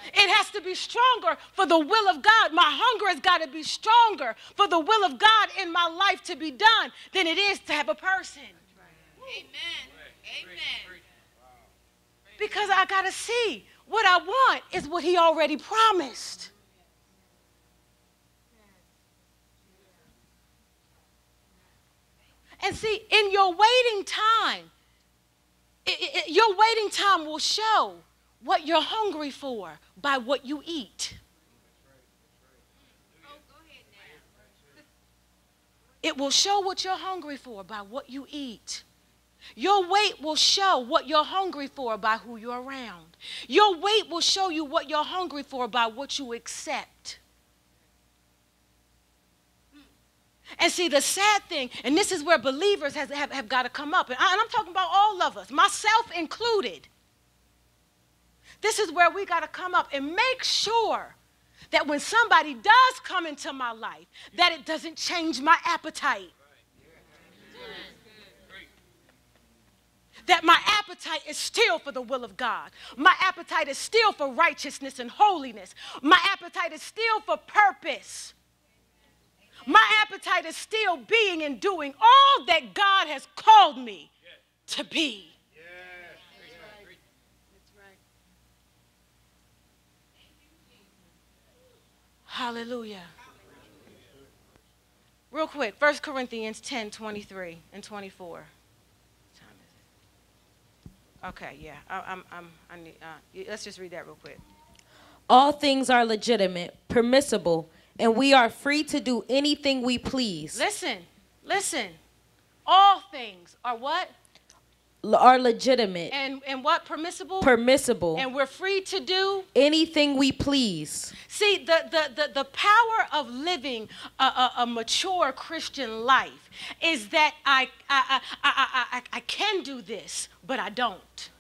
It has to be stronger for the will of God. My hunger has got to be stronger for the will of God in my life to be done than it is to have a person. Amen. Amen. Because I got to see what I want is what He already promised. And see, in your waiting time, it, it, your waiting time will show what you're hungry for by what you eat. It will show what you're hungry for by what you eat. Your wait will show what you're hungry for by who you're around. Your wait will show you what you're hungry for by what you accept. And see, the sad thing, and this is where believers has, have, have got to come up, and, I, and I'm talking about all of us, myself included. This is where we got to come up and make sure that when somebody does come into my life, that it doesn't change my appetite. That my appetite is still for the will of God. My appetite is still for righteousness and holiness. My appetite is still for purpose. My appetite is still being and doing all that God has called me to be. Hallelujah. Real quick, 1 Corinthians 10 23 and 24. What time is it? Okay, yeah. I, I'm, I'm, I need, uh, let's just read that real quick. All things are legitimate, permissible, and we are free to do anything we please. Listen, listen. All things are what? Are legitimate, And, and what? Permissible? permissible, and we're free to do anything we please. See, the, the, the, the power of living a, a, a mature Christian life is that I, I, I, I, I, I can do this, but I don't.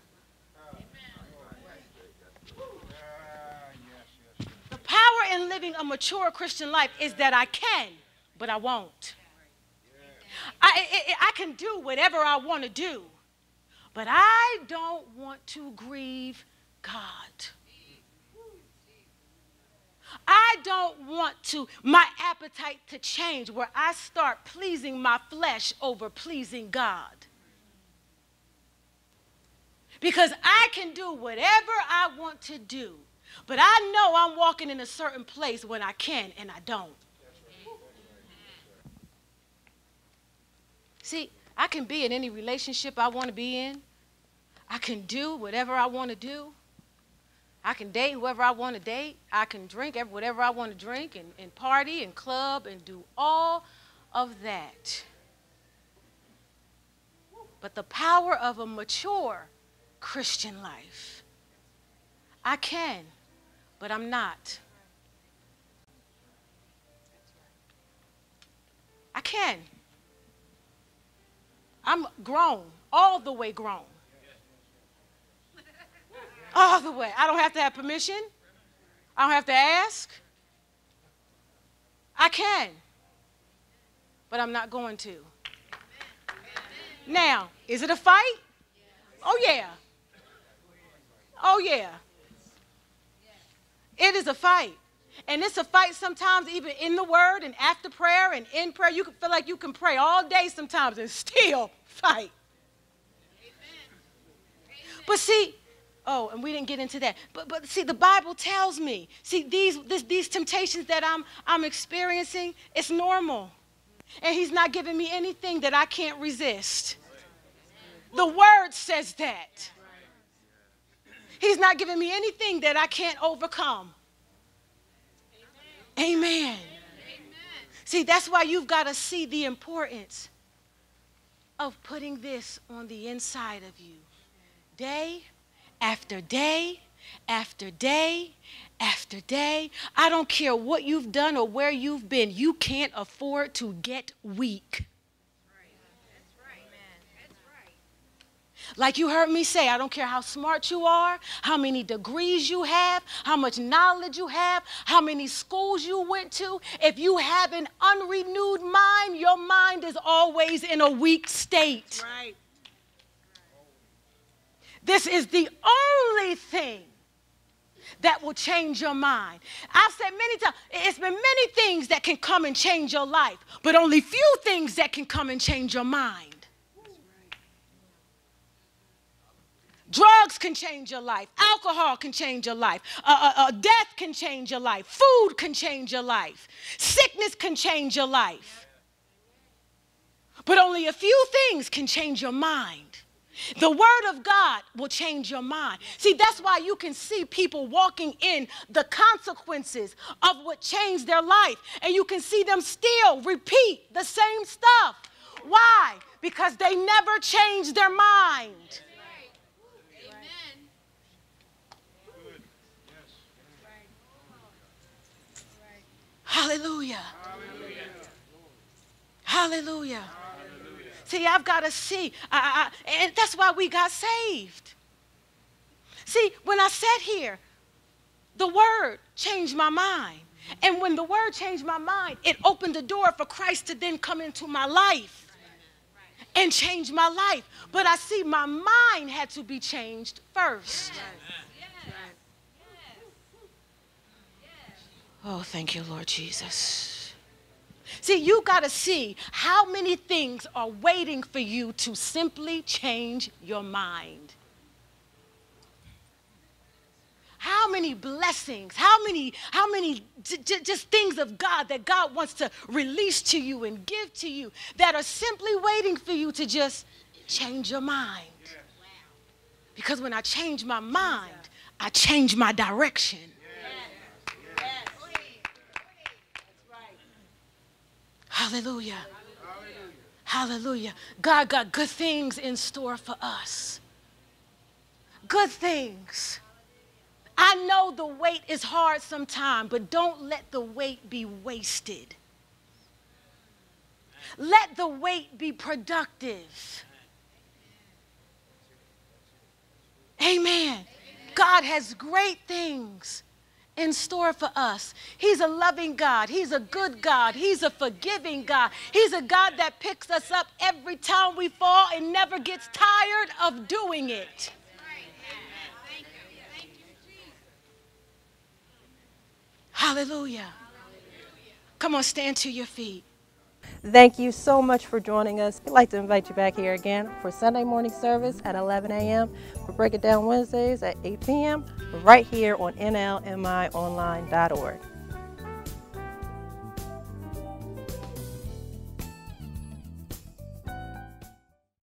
The power in living a mature Christian life is that I can, but I won't. I, I, I can do whatever I want to do, but I don't want to grieve God. I don't want to my appetite to change where I start pleasing my flesh over pleasing God. Because I can do whatever I want to do, but I know I'm walking in a certain place when I can and I don't. See, I can be in any relationship I want to be in. I can do whatever I want to do. I can date whoever I want to date. I can drink whatever I want to drink and, and party and club and do all of that. But the power of a mature Christian life, I can, but I'm not. I can. I'm grown, all the way grown. All the way. I don't have to have permission. I don't have to ask. I can. But I'm not going to. Now, is it a fight? Oh, yeah. Oh, yeah. It is a fight. And it's a fight sometimes, even in the word and after prayer and in prayer. You can feel like you can pray all day sometimes and still fight. But see, oh, and we didn't get into that. But but see, the Bible tells me, see, these this, these temptations that I'm I'm experiencing, it's normal. And he's not giving me anything that I can't resist. The word says that. He's not giving me anything that I can't overcome. Amen. See, that's why you've got to see the importance of putting this on the inside of you. Day after day after day after day. I don't care what you've done or where you've been, you can't afford to get weak. Like you heard me say, I don't care how smart you are, how many degrees you have, how much knowledge you have, how many schools you went to. If you have an unrenewed mind, your mind is always in a weak state. Right. This is the only thing that will change your mind. I've said many times, it's been many things that can come and change your life, but only few things that can come and change your mind. Drugs can change your life. Alcohol can change your life. Uh, uh, uh, death can change your life. Food can change your life. Sickness can change your life. But only a few things can change your mind. The word of God will change your mind. See, that's why you can see people walking in the consequences of what changed their life. And you can see them still repeat the same stuff. Why? Because they never changed their mind. Hallelujah. Hallelujah. See, I've got to see. I, I, and that's why we got saved. See, when I sat here, the word changed my mind. And when the word changed my mind, it opened the door for Christ to then come into my life and change my life. But I see my mind had to be changed first. Oh, thank you, Lord Jesus. See, you got to see how many things are waiting for you to simply change your mind. How many blessings, how many, how many j- j- just things of God that God wants to release to you and give to you that are simply waiting for you to just change your mind. Because when I change my mind, I change my direction. Hallelujah. Hallelujah. God got good things in store for us. Good things. I know the wait is hard sometimes, but don't let the wait be wasted. Let the wait be productive. Amen. God has great things in store for us. He's a loving God. He's a good God. He's a forgiving God. He's a God that picks us up every time we fall and never gets tired of doing it. Hallelujah. Come on, stand to your feet. Thank you so much for joining us. I'd like to invite you back here again for Sunday morning service at 11 a.m. for Break It Down Wednesdays at 8 p.m. right here on nlmionline.org.